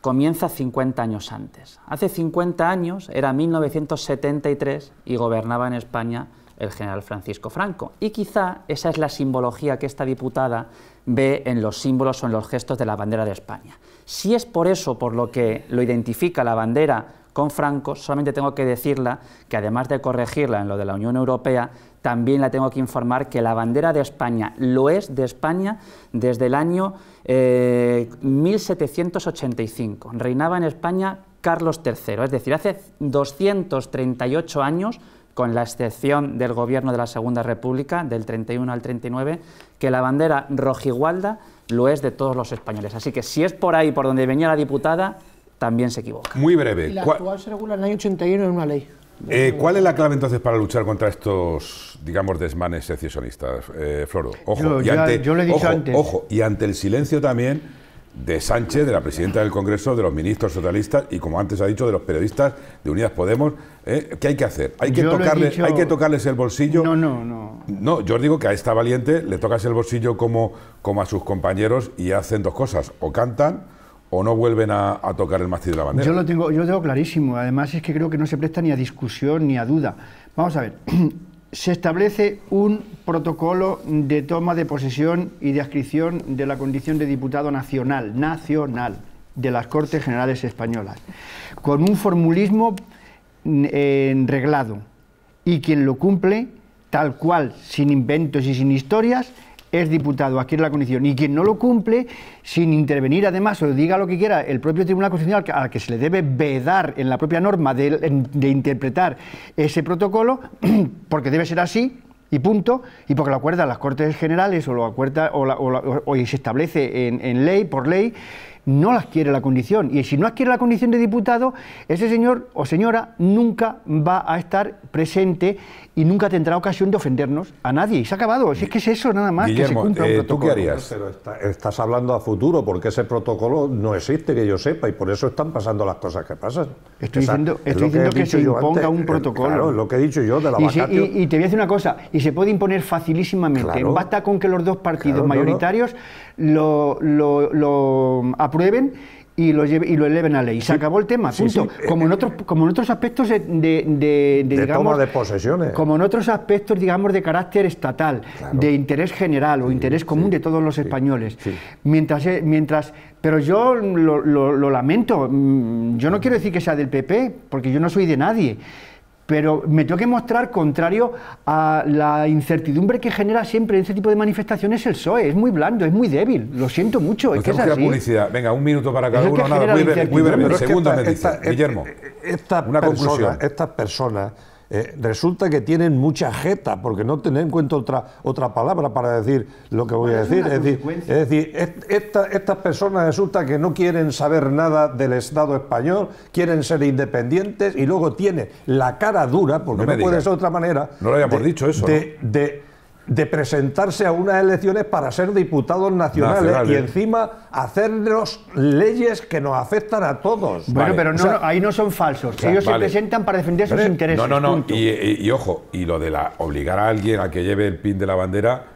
comienza 50 años antes. Hace 50 años, era 1973, y gobernaba en España el general Francisco Franco. Y quizá esa es la simbología que esta diputada ve en los símbolos o en los gestos de la bandera de España. Si es por eso por lo que lo identifica la bandera con Franco, solamente tengo que decirla que además de corregirla en lo de la Unión Europea, también la tengo que informar que la bandera de España lo es de España desde el año 1785. Eh, Reinaba en España Carlos III, es decir, hace 238 años, con la excepción del gobierno de la Segunda República, del 31 al 39, que la bandera rojigualda lo es de todos los españoles. Así que si es por ahí por donde venía la diputada, también se equivoca. Muy breve. Y la actual se regula en el año 81 en una ley. Eh, ¿Cuál es la clave entonces para luchar contra estos, digamos, desmanes secesionistas, eh, Floro? Ojo, y ante, yo le he dicho antes. Ojo, y ante el silencio también de Sánchez, de la presidenta del Congreso, de los ministros socialistas y, como antes ha dicho, de los periodistas de Unidas Podemos. ¿eh? ¿Qué hay que hacer? ¿Hay que, hay que tocarles el bolsillo? No, no, no. No, yo os digo que a esta valiente le tocas el bolsillo como, como a sus compañeros y hacen dos cosas. O cantan o no vuelven a, tocar el mástil de la bandera? Yo lo, tengo, yo lo tengo clarísimo. Además es que creo que no se presta ni a discusión ni a duda. Vamos a ver. Se establece un protocolo de toma de posesión y de adscripción de la condición de diputado nacional, nacional, de las Cortes Generales Españolas, con un formulismo reglado. Y quien lo cumple, tal cual, sin inventos y sin historias, es diputado, adquiere la condición. Y quien no lo cumple, sin intervenir además o diga lo que quiera el propio Tribunal Constitucional, al que se le debe vedar en la propia norma de, interpretar ese protocolo, porque debe ser así, y punto, y porque lo acuerdan las Cortes Generales o lo acuerda o, se establece en, en, ley, por ley, no las quiere la condición. Y si no adquiere la condición de diputado, ese señor o señora nunca va a estar presente y nunca tendrá ocasión de ofendernos a nadie. Y se ha acabado. Si es que es eso nada más que se cumpla un protocolo. Eh, ¿Tú qué harías? Pero estás hablando a futuro, porque ese protocolo no existe, que yo sepa, y por eso están pasando las cosas que pasan. Estoy diciendo, que, se imponga un protocolo. Claro, lo que he dicho yo de la y, y, te voy a decir una cosa, y se puede imponer facilísimamente. Basta con que los dos partidos mayoritarios Lo, lo, lo aprueben y lo, y lo eleven a ley. Se acabó el tema, punto. Como, en otros, como en otros aspectos de, de, digamos, de posesiones. Como en otros aspectos, digamos, de carácter estatal, de interés general o interés común de todos los españoles. Mientras, eh, mientras, pero yo lo, lo, lamento, mm, yo no quiero decir que sea del PP, porque yo no soy de nadie pero me tengo que mostrar contrario a la incertidumbre que genera siempre ese tipo de manifestaciones el PSOE. Es muy blando, es muy débil, lo siento mucho. Es que es así. publicidad. Venga, un minuto para cada uno, nada, muy, breve, segundo me dice. Guillermo, una conclusión. Estas personas eh, resulta que tienen mucha jeta, porque no tener en cuenta otra, otra palabra para decir lo que voy a decir. Es decir, es decir estas personas resulta que no quieren saber nada del Estado español, quieren ser independientes y luego tiene la cara dura, porque no, puede ser de otra manera. No lo habíamos dicho eso. de de presentarse a unas elecciones para ser diputados nacionales, y encima hacernos leyes que nos afectan a todos. Bueno, pero no, ahí no son falsos. Ellos se presentan para defender sus intereses. No, no, no. Y, ojo, y lo de la obligar a alguien a que lleve el pin de la bandera,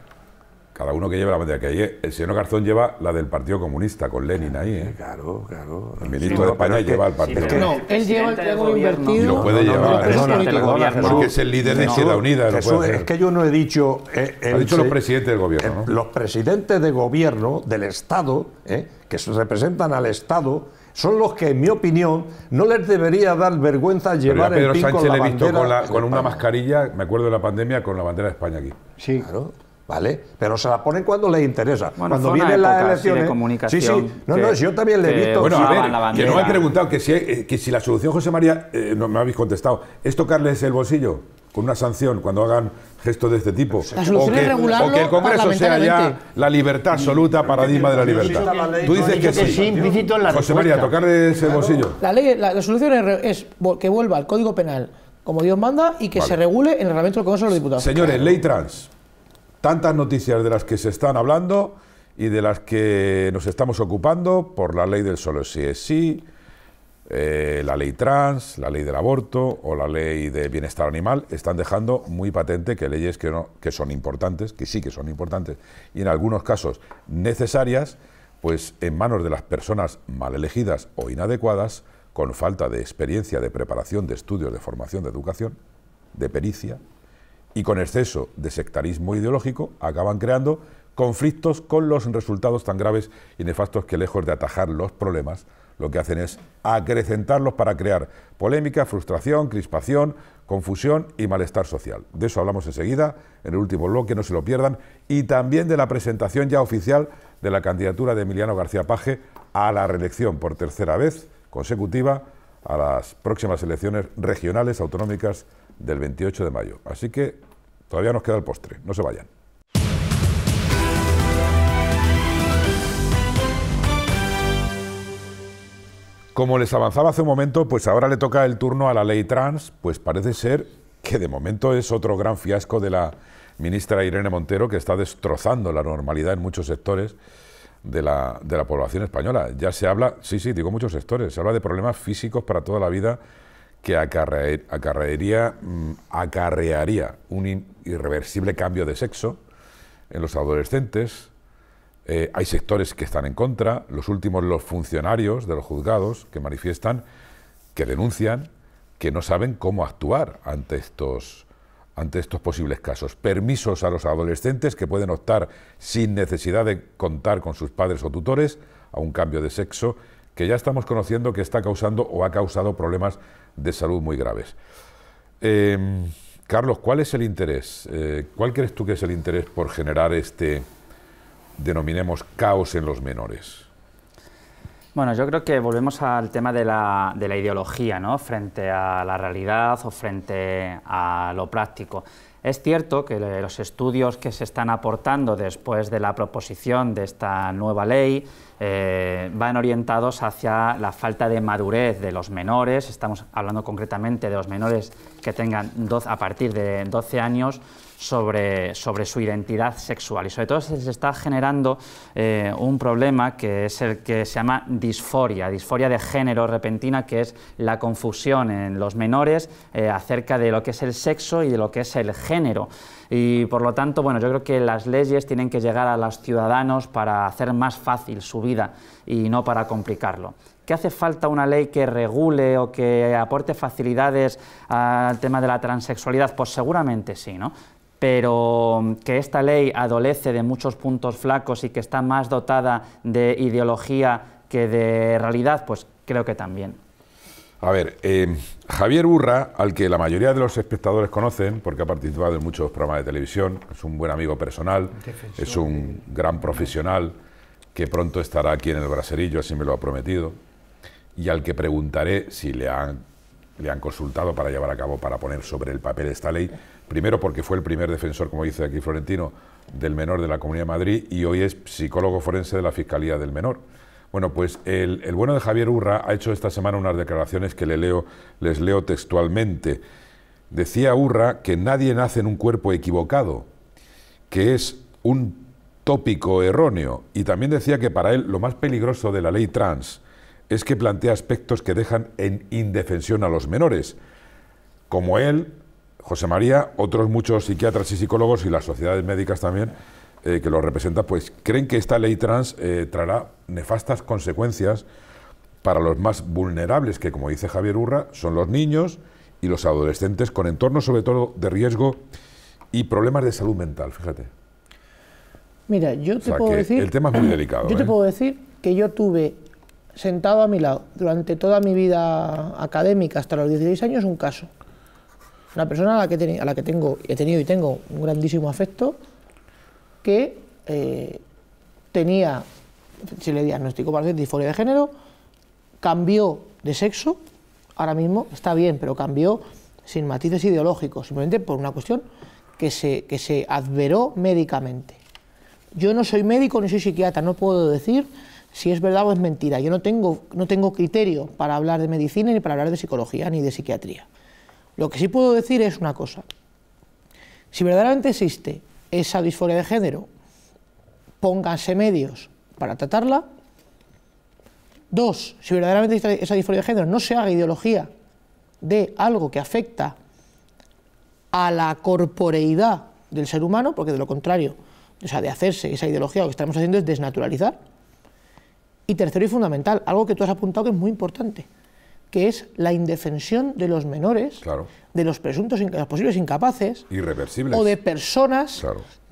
cada uno que lleve la bandera que hay. El señor Garzón lleva la del Partido Comunista, con Lenin ahí. ¿eh? Claro, claro. El ministro de España lleva el Partido Comunista. No, él lleva el triángulo invertido. Y lo puede llevar. porque es el líder de Izquierda Unida. es que yo no he dicho... Eh, ha dicho los presidentes del gobierno. Los presidentes de gobierno del Estado, eh, que representan al Estado, son los que, en mi opinión, no les debería dar vergüenza llevar el pin Sánchez la le he visto con, la, con una mascarilla, me acuerdo de la pandemia, con la bandera de España aquí. Sí. Claro. ¿Vale? Pero se la ponen cuando les interesa. cuando vienen las elecciones. sí, sí. No, no, yo también le he visto. Bueno, a ver, que no me he preguntado que si, eh, que si la solución, José María, eh, no me habéis contestado, ¿es tocarles el bolsillo? Con una sanción cuando hagan gestos de este tipo. La solución o que, es regularlo o que el Congreso sea ya la libertad absoluta, paradigma de la libertad. Tú dices que sí. José María, tocarles el bolsillo. La, ley, la, solución es, que vuelva al Código Penal como Dios manda y que se regule en el reglamento del Congreso de los Diputados. Señores, ley trans tantas noticias de las que se están hablando y de las que nos estamos ocupando por la ley del solo sí es sí, eh, la ley trans, la ley del aborto o la ley de bienestar animal, están dejando muy patente que leyes que, que son importantes, que sí que son importantes y en algunos casos necesarias, pues en manos de las personas mal elegidas o inadecuadas, con falta de experiencia, de preparación, de estudios, de formación, de educación, de pericia, y con exceso de sectarismo ideológico acaban creando conflictos con los resultados tan graves y nefastos que lejos de atajar los problemas, lo que hacen es acrecentarlos para crear polémica, frustración, crispación, confusión y malestar social. De eso hablamos enseguida, en el último bloque, no se lo pierdan, y también de la presentación ya oficial de la candidatura de Emiliano García Paje a la reelección por tercera vez consecutiva a las próximas elecciones regionales autonómicas del 28 de mayo. Así que todavía nos queda el postre, no se vayan. Como les avanzaba hace un momento, pues ahora le toca el turno a la ley trans, pues parece ser que de momento es otro gran fiasco de la ministra Irene Montero que está destrozando la normalidad en muchos sectores de la, de la población española. Ya se habla, sí, sí, digo muchos sectores, se habla de problemas físicos para toda la vida que acarrearía, mm, acarrearía un irreversible cambio de sexo en los adolescentes. Eh, hay sectores que están en contra, los últimos los funcionarios de los juzgados que manifiestan, que denuncian, que no saben cómo actuar ante estos, ante estos posibles casos. Permisos a los adolescentes que pueden optar sin necesidad de contar con sus padres o tutores a un cambio de sexo que ya estamos conociendo que está causando o ha causado problemas de salud muy graves. Em, Carlos, ¿cuál es el interés? Eh, ¿Cuál crees tú que es el interés por generar este, denominemos, caos en los menores? Bueno, yo creo que volvemos al tema de la, de la ideología, ¿no? Frente a la realidad o frente a lo práctico. Es cierto que los estudios que se están aportando después de la proposición de esta nueva ley eh, van orientados hacia la falta de madurez de los menores, estamos hablando concretamente de los menores que tengan a partir de 12 años, sobre, sobre, su identidad sexual y sobre todo se está generando eh, un problema que es el que se llama disforia, disforia de género repentina, que es la confusión en los menores eh, acerca de lo que es el sexo y de lo que es el género. Y por lo tanto, bueno, yo creo que las leyes tienen que llegar a los ciudadanos para hacer más fácil su vida y no para complicarlo. ¿Que hace falta una ley que regule o que aporte facilidades al tema de la transexualidad? Pues seguramente sí, ¿no? Pero que esta ley adolece de muchos puntos flacos y que está más dotada de ideología que de realidad, pues creo que también. A ver, eh, Javier Urra, al que la mayoría de los espectadores conocen, porque ha participado en muchos programas de televisión, es un buen amigo personal, es un gran profesional que pronto estará aquí en el Braserillo, así me lo ha prometido, y al que preguntaré si le han, le han consultado para llevar a cabo, para poner sobre el papel esta ley, primero porque fue el primer defensor, como dice aquí Florentino, del menor de la Comunidad de Madrid y hoy es psicólogo forense de la Fiscalía del Menor. Bueno, pues el, bueno de Javier Urra ha hecho esta semana unas declaraciones que le leo, les leo textualmente. Decía Urra que nadie nace en un cuerpo equivocado, que es un tópico erróneo. Y también decía que para él lo más peligroso de la ley trans es que plantea aspectos que dejan en indefensión a los menores. Como él, José María, otros muchos psiquiatras y psicólogos y las sociedades médicas también eh, que lo representa, pues creen que esta ley trans eh, traerá nefastas consecuencias para los más vulnerables, que como dice Javier Urra, son los niños y los adolescentes con entornos sobre todo de riesgo y problemas de salud mental, fíjate. Mira, yo te puedo decir... El tema es muy delicado. Yo te ¿eh? puedo decir que yo tuve sentado a mi lado durante toda mi vida académica hasta los 16 años un caso. Una persona a la que, a la que tengo, he tenido y tengo un grandísimo afecto, que eh, tenía, se le diagnosticó para disforia de género, cambió de sexo, ahora mismo está bien, pero cambió sin matices ideológicos, simplemente por una cuestión que se, que se adveró médicamente. Yo no soy médico ni soy psiquiatra, no puedo decir si es verdad o es mentira. Yo no tengo, no tengo criterio para hablar de medicina, ni para hablar de psicología, ni de psiquiatría. Lo que sí puedo decir es una cosa. Si verdaderamente existe esa disforia de género, pónganse medios para tratarla. Dos, si verdaderamente esa disforia de género no se haga ideología de algo que afecta a la corporeidad del ser humano, porque de lo contrario, o sea, de hacerse esa ideología, lo que estamos haciendo es desnaturalizar. Y tercero y fundamental, algo que tú has apuntado que es muy importante, que es la indefensión de los menores, de los presuntos, los posibles incapaces, irreversibles, o de personas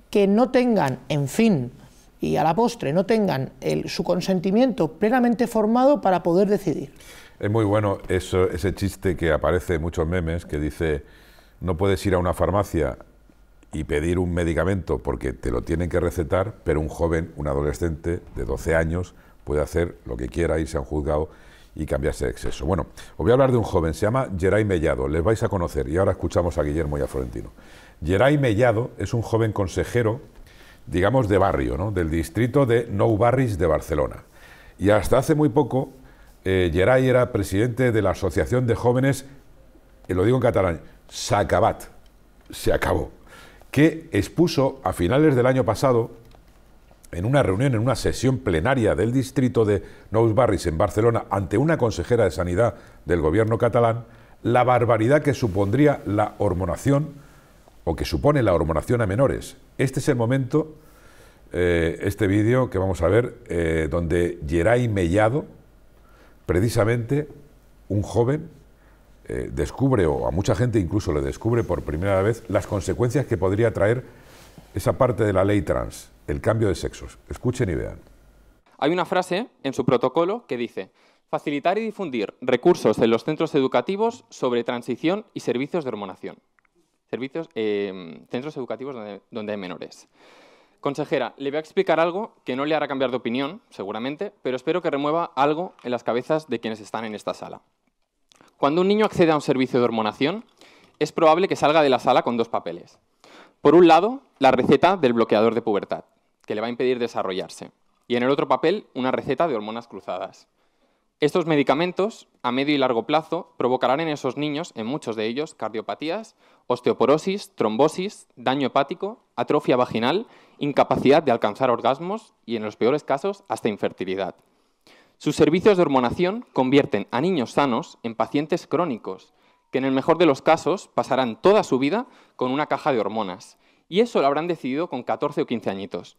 que no tengan, en fin, y a la postre no tengan el, su consentimiento plenamente formado para poder decidir. Es muy bueno eso, ese chiste que aparece en muchos memes que dice no puedes ir a una farmacia y pedir un medicamento porque te lo tienen que recetar, pero un joven, un adolescente de 12 años puede hacer lo que quiera, irse a un juzgado y cambiarse de exceso. Bueno, os voy a hablar de un joven, se llama Geray Mellado, les vais a conocer y ahora escuchamos a Guillermo y a Florentino. Geray Mellado es un joven consejero, digamos, de barrio, ¿no? del distrito de Nou Barris de Barcelona. Y hasta hace muy poco, eh, Geray era presidente de la Asociación de Jóvenes, y lo digo en catalán, S'acabat, se acabó, que expuso a finales del año pasado en una reunión, en una sesión plenaria del distrito de Nous Barris en Barcelona, ante una consejera de Sanidad del gobierno catalán, la barbaridad que supondría la hormonación o que supone la hormonación a menores. Este es el momento, eh, este vídeo que vamos a ver, eh, donde Geray Mellado, precisamente un joven, eh, descubre, o a mucha gente incluso le descubre por primera vez, las consecuencias que podría traer esa parte de la ley trans el cambio de sexos. Escuchen y vean. Hay una frase en su protocolo que dice, facilitar y difundir recursos en los centros educativos sobre transición y servicios de hormonación. Servicios, eh, centros educativos donde hay menores. Consejera, le voy a explicar algo que no le hará cambiar de opinión, seguramente, pero espero que remueva algo en las cabezas de quienes están en esta sala. Cuando un niño accede a un servicio de hormonación, es probable que salga de la sala con dos papeles. Por un lado, la receta del bloqueador de pubertad que le va a impedir desarrollarse. Y en el otro papel, una receta de hormonas cruzadas. Estos medicamentos, a medio y largo plazo, provocarán en esos niños, en muchos de ellos, cardiopatías, osteoporosis, trombosis, daño hepático, atrofia vaginal, incapacidad de alcanzar orgasmos y, en los peores casos, hasta infertilidad. Sus servicios de hormonación convierten a niños sanos en pacientes crónicos, que en el mejor de los casos pasarán toda su vida con una caja de hormonas. Y eso lo habrán decidido con 14 o 15 añitos.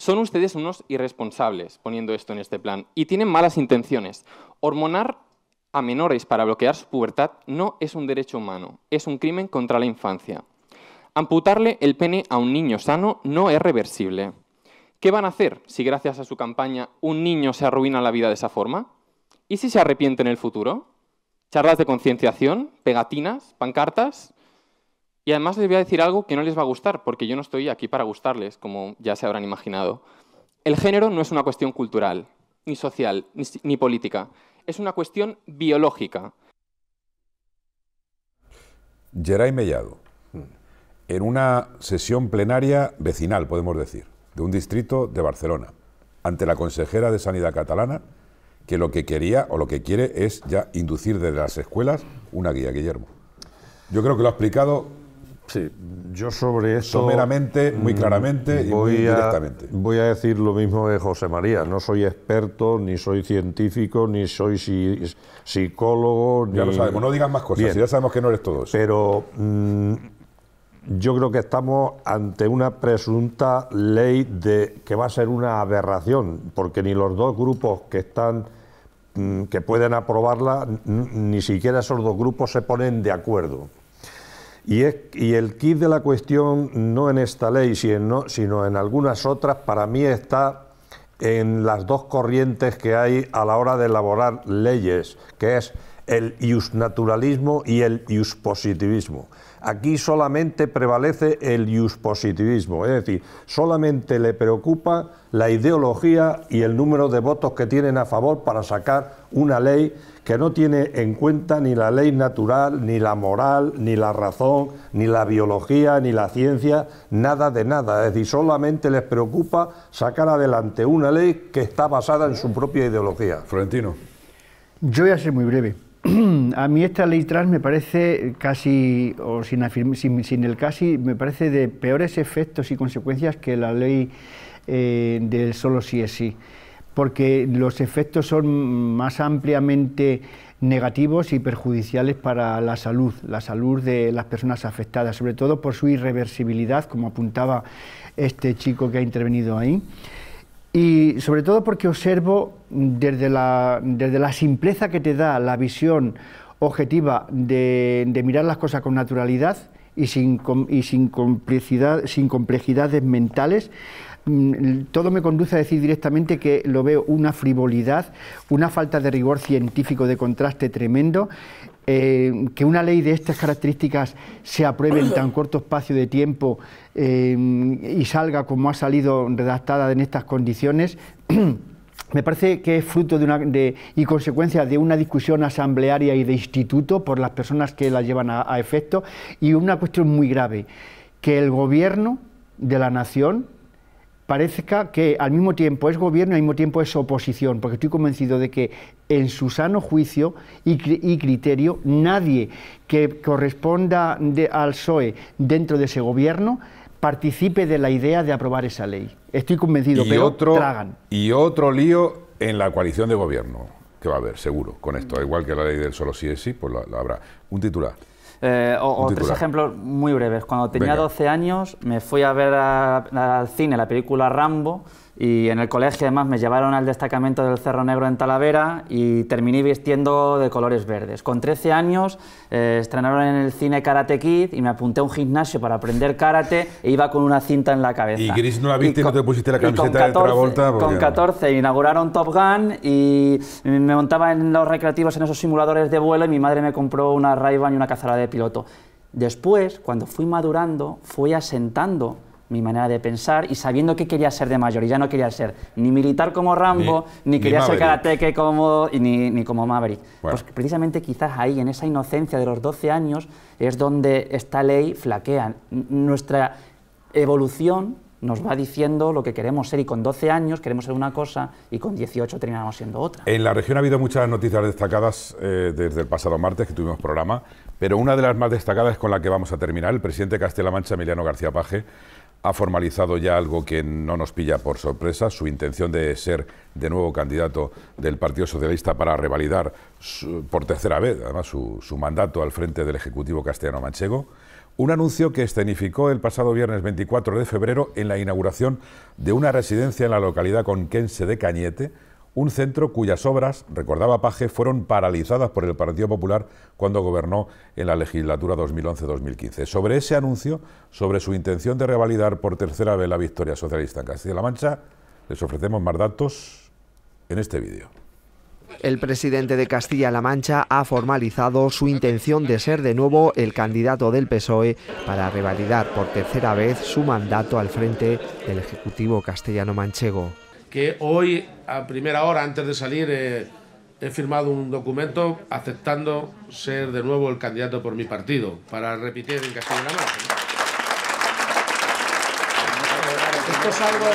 Son ustedes unos irresponsables poniendo esto en este plan y tienen malas intenciones. Hormonar a menores para bloquear su pubertad no es un derecho humano, es un crimen contra la infancia. Amputarle el pene a un niño sano no es reversible. ¿Qué van a hacer si gracias a su campaña un niño se arruina la vida de esa forma? ¿Y si se arrepiente en el futuro? charlas de concienciación, pegatinas, pancartas. Y además les voy a decir algo que no les va a gustar, porque yo no estoy aquí para gustarles, como ya se habrán imaginado. El género no es una cuestión cultural, ni social, ni, política. Es una cuestión biológica. Geray Mellado, en una sesión plenaria vecinal, podemos decir, de un distrito de Barcelona, ante la consejera de Sanidad catalana, que lo que quería o lo que quiere es ya inducir desde las escuelas una guía, Guillermo. Yo creo que lo ha explicado Sí, yo sobre eso... Someramente, muy mm, claramente y muy directamente. Voy a decir lo mismo de José María. No soy experto, ni soy científico, ni soy psicólogo. Ya lo sabemos, no digas más cosas, ya sabemos que no eres todo eso. Pero mm, yo creo que estamos ante una presunta ley de que va a ser una aberración, porque ni los dos grupos que están mm, que pueden aprobarla, ni siquiera esos dos grupos se ponen de acuerdo. Y, el kit de la cuestión, no en esta ley, sino, en algunas otras, para mí está en las dos corrientes que hay a la hora de elaborar leyes, que es el naturalismo y el positivismo. Aquí solamente prevalece el positivismo, es decir, solamente le preocupa la ideología y el número de votos que tienen a favor para sacar una ley que no tiene en cuenta ni la ley natural, ni la moral, ni la razón, ni la biología, ni la ciencia, nada de nada. Es decir, solamente les preocupa sacar adelante una ley que está basada en su propia ideología. Florentino. Yo voy a ser muy breve. A mí esta ley trans me parece casi, o sin, sin, el casi, me parece de peores efectos y consecuencias que la ley eh, del solo sí es sí porque los efectos son más ampliamente negativos y perjudiciales para la salud, la salud de las personas afectadas, sobre todo por su irreversibilidad, como apuntaba este chico que ha intervenido ahí. Y sobre todo porque observo desde la, desde la simpleza que te da la visión objetiva de, mirar las cosas con naturalidad y sin, y sin, complejidad, sin complejidades mentales, Mm, todo me conduce a decir directamente que lo veo una frivolidad, una falta de rigor científico de contraste tremendo. Eh, que una ley de estas características se apruebe en tan corto espacio de tiempo eh, y salga como ha salido redactada en estas condiciones, me parece que es fruto de una, y consecuencia de una discusión asamblearia y de instituto por las personas que la llevan a efecto y una cuestión muy grave, que el gobierno de la nación, parezca que al mismo tiempo es gobierno y al mismo tiempo es oposición, porque estoy convencido de que en su sano juicio y, criterio nadie que corresponda al PSOE dentro de ese gobierno participe de la idea de aprobar esa ley. Estoy convencido, pero otro, tragan. Y otro lío en la coalición de gobierno que va a haber, seguro, con esto. Igual que la ley del solo sí es sí, pues lo habrá. Un titular. Eh, o, tres ejemplos muy breves. Cuando tenía 12 años me fui a ver al cine la película Rambo y en el colegio además me llevaron al destacamento del Cerro Negro en Talavera y terminé vistiendo de colores verdes. Con 13 años eh, estrenaron en el cine Karate Kid y me apunté a un gimnasio para aprender karate e iba con una cinta en la cabeza. ¿Y Gris no la viste y, no te pusiste la camiseta de Travolta? Con 14 inauguraron Top Gun y me montaba en los recreativos en esos simuladores de vuelo y mi madre me compró una ray y una cazadora de piloto. Después, cuando fui madurando, fui asentando mi manera de pensar y sabiendo que quería ser de mayor. Y ya no quería ser ni militar como Rambo, ni, quería ser karateque como, ni, ni como Maverick. Pues precisamente quizás ahí, en esa inocencia de los 12 años, es donde esta ley flaquea. Nuestra evolución nos va diciendo lo que queremos ser y con 12 años queremos ser una cosa y con 18 terminamos siendo otra. En la región ha habido muchas noticias destacadas eh, desde el pasado martes que tuvimos programa, pero una de las más destacadas es con la que vamos a terminar. El presidente de Castilla-La Mancha, Emiliano García Paje, ha formalizado ya algo que no nos pilla por sorpresa, su intención de ser de nuevo candidato del Partido Socialista para revalidar por tercera vez, además, su, su mandato al frente del Ejecutivo castellano-manchego. Un anuncio que escenificó el pasado viernes 24 de febrero en la inauguración de una residencia en la localidad conquense de Cañete, un centro cuyas obras, recordaba Paje, fueron paralizadas por el Partido Popular cuando gobernó en la legislatura 2011-2015. Sobre ese anuncio, sobre su intención de revalidar por tercera vez la victoria socialista en Castilla-La Mancha, les ofrecemos más datos en este vídeo. El presidente de Castilla-La Mancha ha formalizado su intención de ser de nuevo el candidato del PSOE para revalidar por tercera vez su mandato al frente del Ejecutivo castellano-manchego. Que hoy, a primera hora, antes de salir, eh, he firmado un documento aceptando ser de nuevo el candidato por mi partido para repetir en Castilla-La Mancha. Esto es algo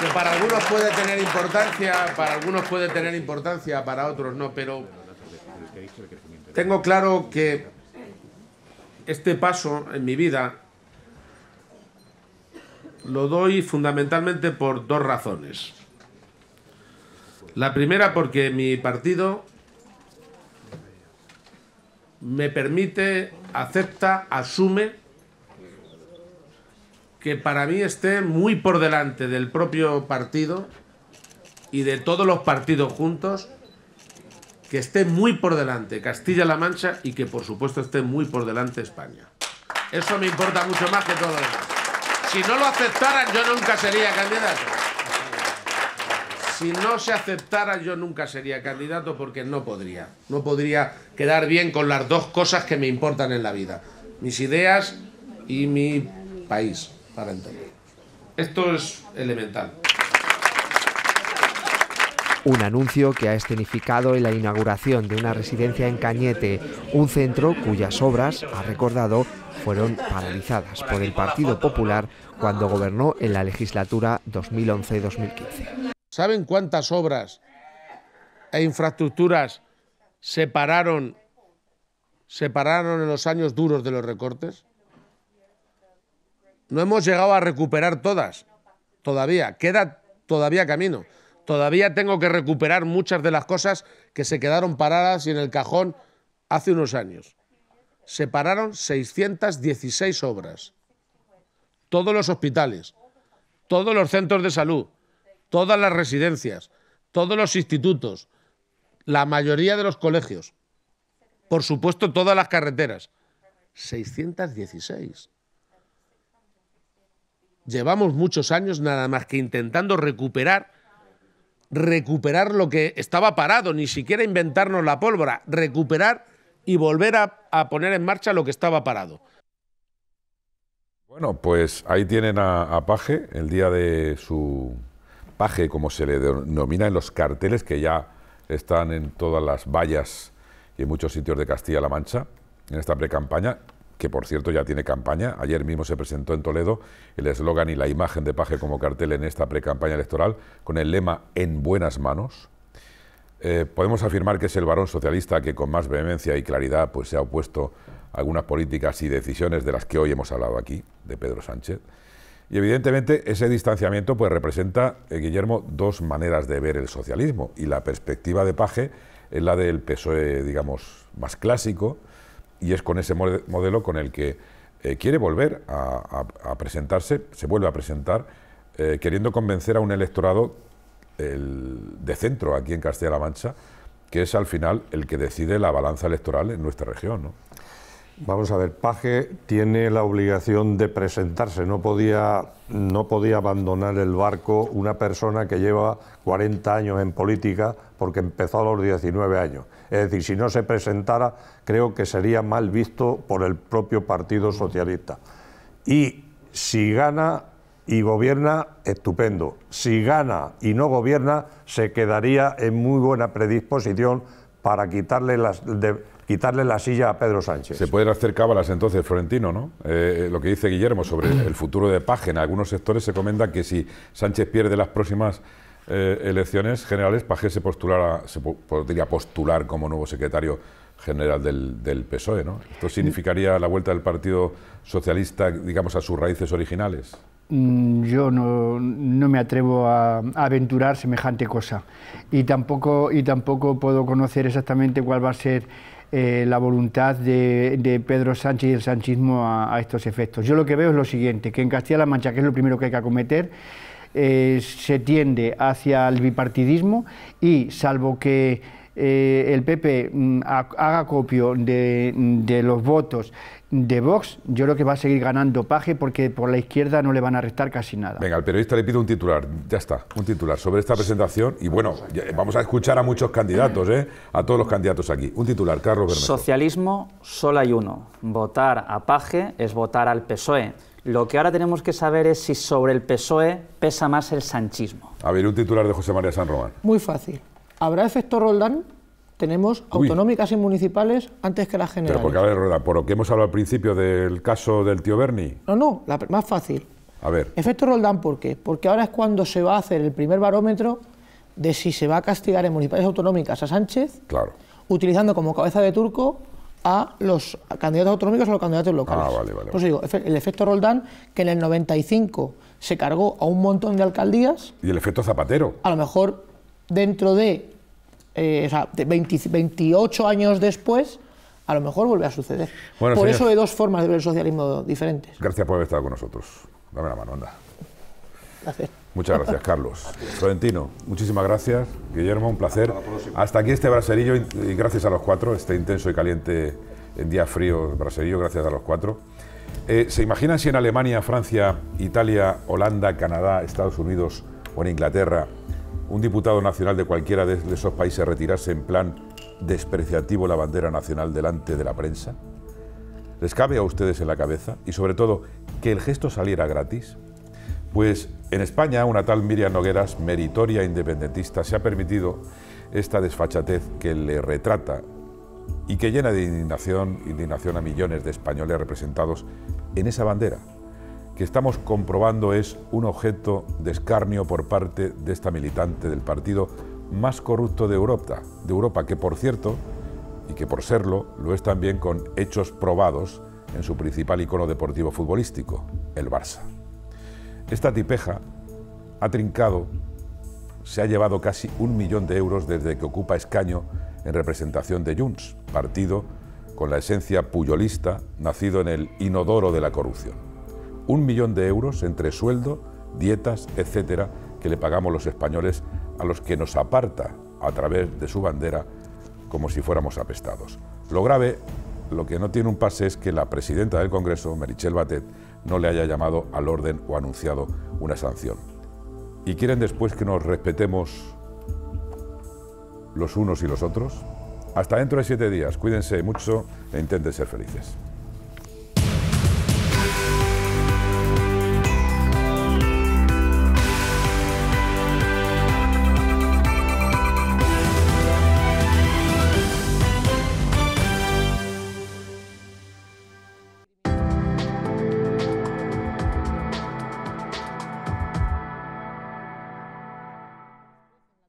que para algunos puede tener importancia, para algunos puede tener importancia, para otros no, pero tengo claro que este paso en mi vida lo doy fundamentalmente por dos razones. La primera porque mi partido me permite, acepta, asume que para mí esté muy por delante del propio partido y de todos los partidos juntos, que esté muy por delante Castilla-La Mancha y que por supuesto esté muy por delante España. Eso me importa mucho más que todo lo demás. Si no lo aceptaran, yo nunca sería candidato. Si no se aceptara, yo nunca sería candidato porque no podría. No podría quedar bien con las dos cosas que me importan en la vida. Mis ideas y mi país para entender. Esto es elemental. Un anuncio que ha escenificado en la inauguración de una residencia en Cañete, un centro cuyas obras, ha recordado, fueron paralizadas por el Partido Popular cuando gobernó en la legislatura 2011-2015. ¿Saben cuántas obras e infraestructuras se pararon, se pararon en los años duros de los recortes? No hemos llegado a recuperar todas, todavía, queda todavía camino. Todavía tengo que recuperar muchas de las cosas que se quedaron paradas y en el cajón hace unos años. Se pararon 616 obras. Todos los hospitales, todos los centros de salud, todas las residencias, todos los institutos, la mayoría de los colegios, por supuesto todas las carreteras. 616. Llevamos muchos años nada más que intentando recuperar, recuperar lo que estaba parado, ni siquiera inventarnos la pólvora, recuperar y volver a, poner en marcha lo que estaba parado. Bueno, pues ahí tienen a, a Paje, el día de su Paje, como se le denomina en los carteles que ya están en todas las vallas y en muchos sitios de Castilla-La Mancha, en esta pre-campaña que por cierto ya tiene campaña. Ayer mismo se presentó en Toledo el eslogan y la imagen de Paje como cartel en esta pre-campaña electoral con el lema En buenas manos. Eh, podemos afirmar que es el varón socialista que con más vehemencia y claridad pues, se ha opuesto a algunas políticas y decisiones de las que hoy hemos hablado aquí, de Pedro Sánchez. Y evidentemente ese distanciamiento pues, representa, eh, Guillermo, dos maneras de ver el socialismo. Y la perspectiva de Paje es la del PSOE, digamos, más clásico, y es con ese modelo con el que eh, quiere volver a, presentarse, se vuelve a presentar, queriendo convencer a un electorado de centro aquí en Castilla-La Mancha, que es al final el que decide la balanza electoral en nuestra región. ¿no? Vamos a ver, Paje tiene la obligación de presentarse, no podía, no podía abandonar el barco una persona que lleva 40 años en política porque empezó a los 19 años. Es decir, si no se presentara, creo que sería mal visto por el propio Partido Socialista. Y si gana y gobierna, estupendo. Si gana y no gobierna, se quedaría en muy buena predisposición para quitarle las quitarle la silla a Pedro Sánchez. Se pueden hacer cábalas entonces, Florentino, ¿no? Eh, lo que dice Guillermo sobre el futuro de Paje. En algunos sectores se comenta que si Sánchez pierde las próximas eh, elecciones generales, Paje se, postulara, se podría postular como nuevo secretario general del, PSOE, ¿no? ¿Esto significaría la vuelta del Partido Socialista, digamos, a sus raíces originales? Mm, yo no, me atrevo a, aventurar semejante cosa y tampoco, y tampoco puedo conocer exactamente cuál va a ser eh, la voluntad de, Pedro Sánchez y el sanchismo a, estos efectos. Yo lo que veo es lo siguiente, que en Castilla-La Mancha, que es lo primero que hay que acometer, eh, se tiende hacia el bipartidismo y salvo que eh, el PP mm, haga copio de, los votos de Vox, yo creo que va a seguir ganando Paje porque por la izquierda no le van a restar casi nada. Venga, al periodista le pido un titular, ya está, un titular sobre esta presentación y bueno, vamos a escuchar a muchos candidatos, ¿eh? a todos los candidatos aquí. Un titular, Carlos Bermejo. Socialismo solo hay uno, votar a Paje es votar al PSOE. Lo que ahora tenemos que saber es si sobre el PSOE pesa más el sanchismo. A ver, un titular de José María San Román. Muy fácil. ¿Habrá efecto Roldán? Tenemos autonómicas y municipales antes que las generales. Pero porque, a ver, por lo que hemos hablado al principio del caso del tío Berni. No, no, la más fácil. A ver. Efecto Roldán, ¿por qué? Porque ahora es cuando se va a hacer el primer barómetro de si se va a castigar en municipales autonómicas a Sánchez, claro. utilizando como cabeza de turco a los candidatos autonómicos o a los candidatos locales. Ah, vale, vale. Pues digo, el efecto Roldán, que en el 95 se cargó a un montón de alcaldías. Y el efecto Zapatero. A lo mejor dentro de, eh, o sea, de 28 años después, a lo mejor vuelve a suceder. por eso hay dos formas de ver el socialismo diferentes. Gracias por haber estado con nosotros. Dame la mano, anda. Gracias. Muchas gracias, Carlos. Florentino, muchísimas gracias. Guillermo, un placer. Hasta aquí este braserillo y gracias a los cuatro, este intenso y caliente en día frío braserillo, gracias a los cuatro. Eh, ¿Se imaginan si en Alemania, Francia, Italia, Holanda, Canadá, Estados Unidos o en Inglaterra un diputado nacional de cualquiera de esos países retirase en plan despreciativo la bandera nacional delante de la prensa? ¿Les cabe a ustedes en la cabeza? Y sobre todo, que el gesto saliera gratis. Pues en España una tal Miriam Nogueras, meritoria independentista, se ha permitido esta desfachatez que le retrata y que llena de indignación, indignación a millones de españoles representados en esa bandera, que estamos comprobando es un objeto de escarnio por parte de esta militante del partido más corrupto de Europa, de Europa, que por cierto, y que por serlo, lo es también con hechos probados en su principal icono deportivo futbolístico, el Barça. Esta tipeja ha trincado, se ha llevado casi un millón de euros desde que ocupa escaño en representación de Junts, partido con la esencia puyolista, nacido en el inodoro de la corrupción. Un millón de euros entre sueldo, dietas, etcétera, que le pagamos los españoles a los que nos aparta a través de su bandera como si fuéramos apestados. Lo grave, lo que no tiene un pase es que la presidenta del Congreso, Merichel Batet, no le haya llamado al orden o anunciado una sanción. ¿Y quieren después que nos respetemos los unos y los otros? Hasta dentro de siete días. Cuídense mucho e intenten ser felices.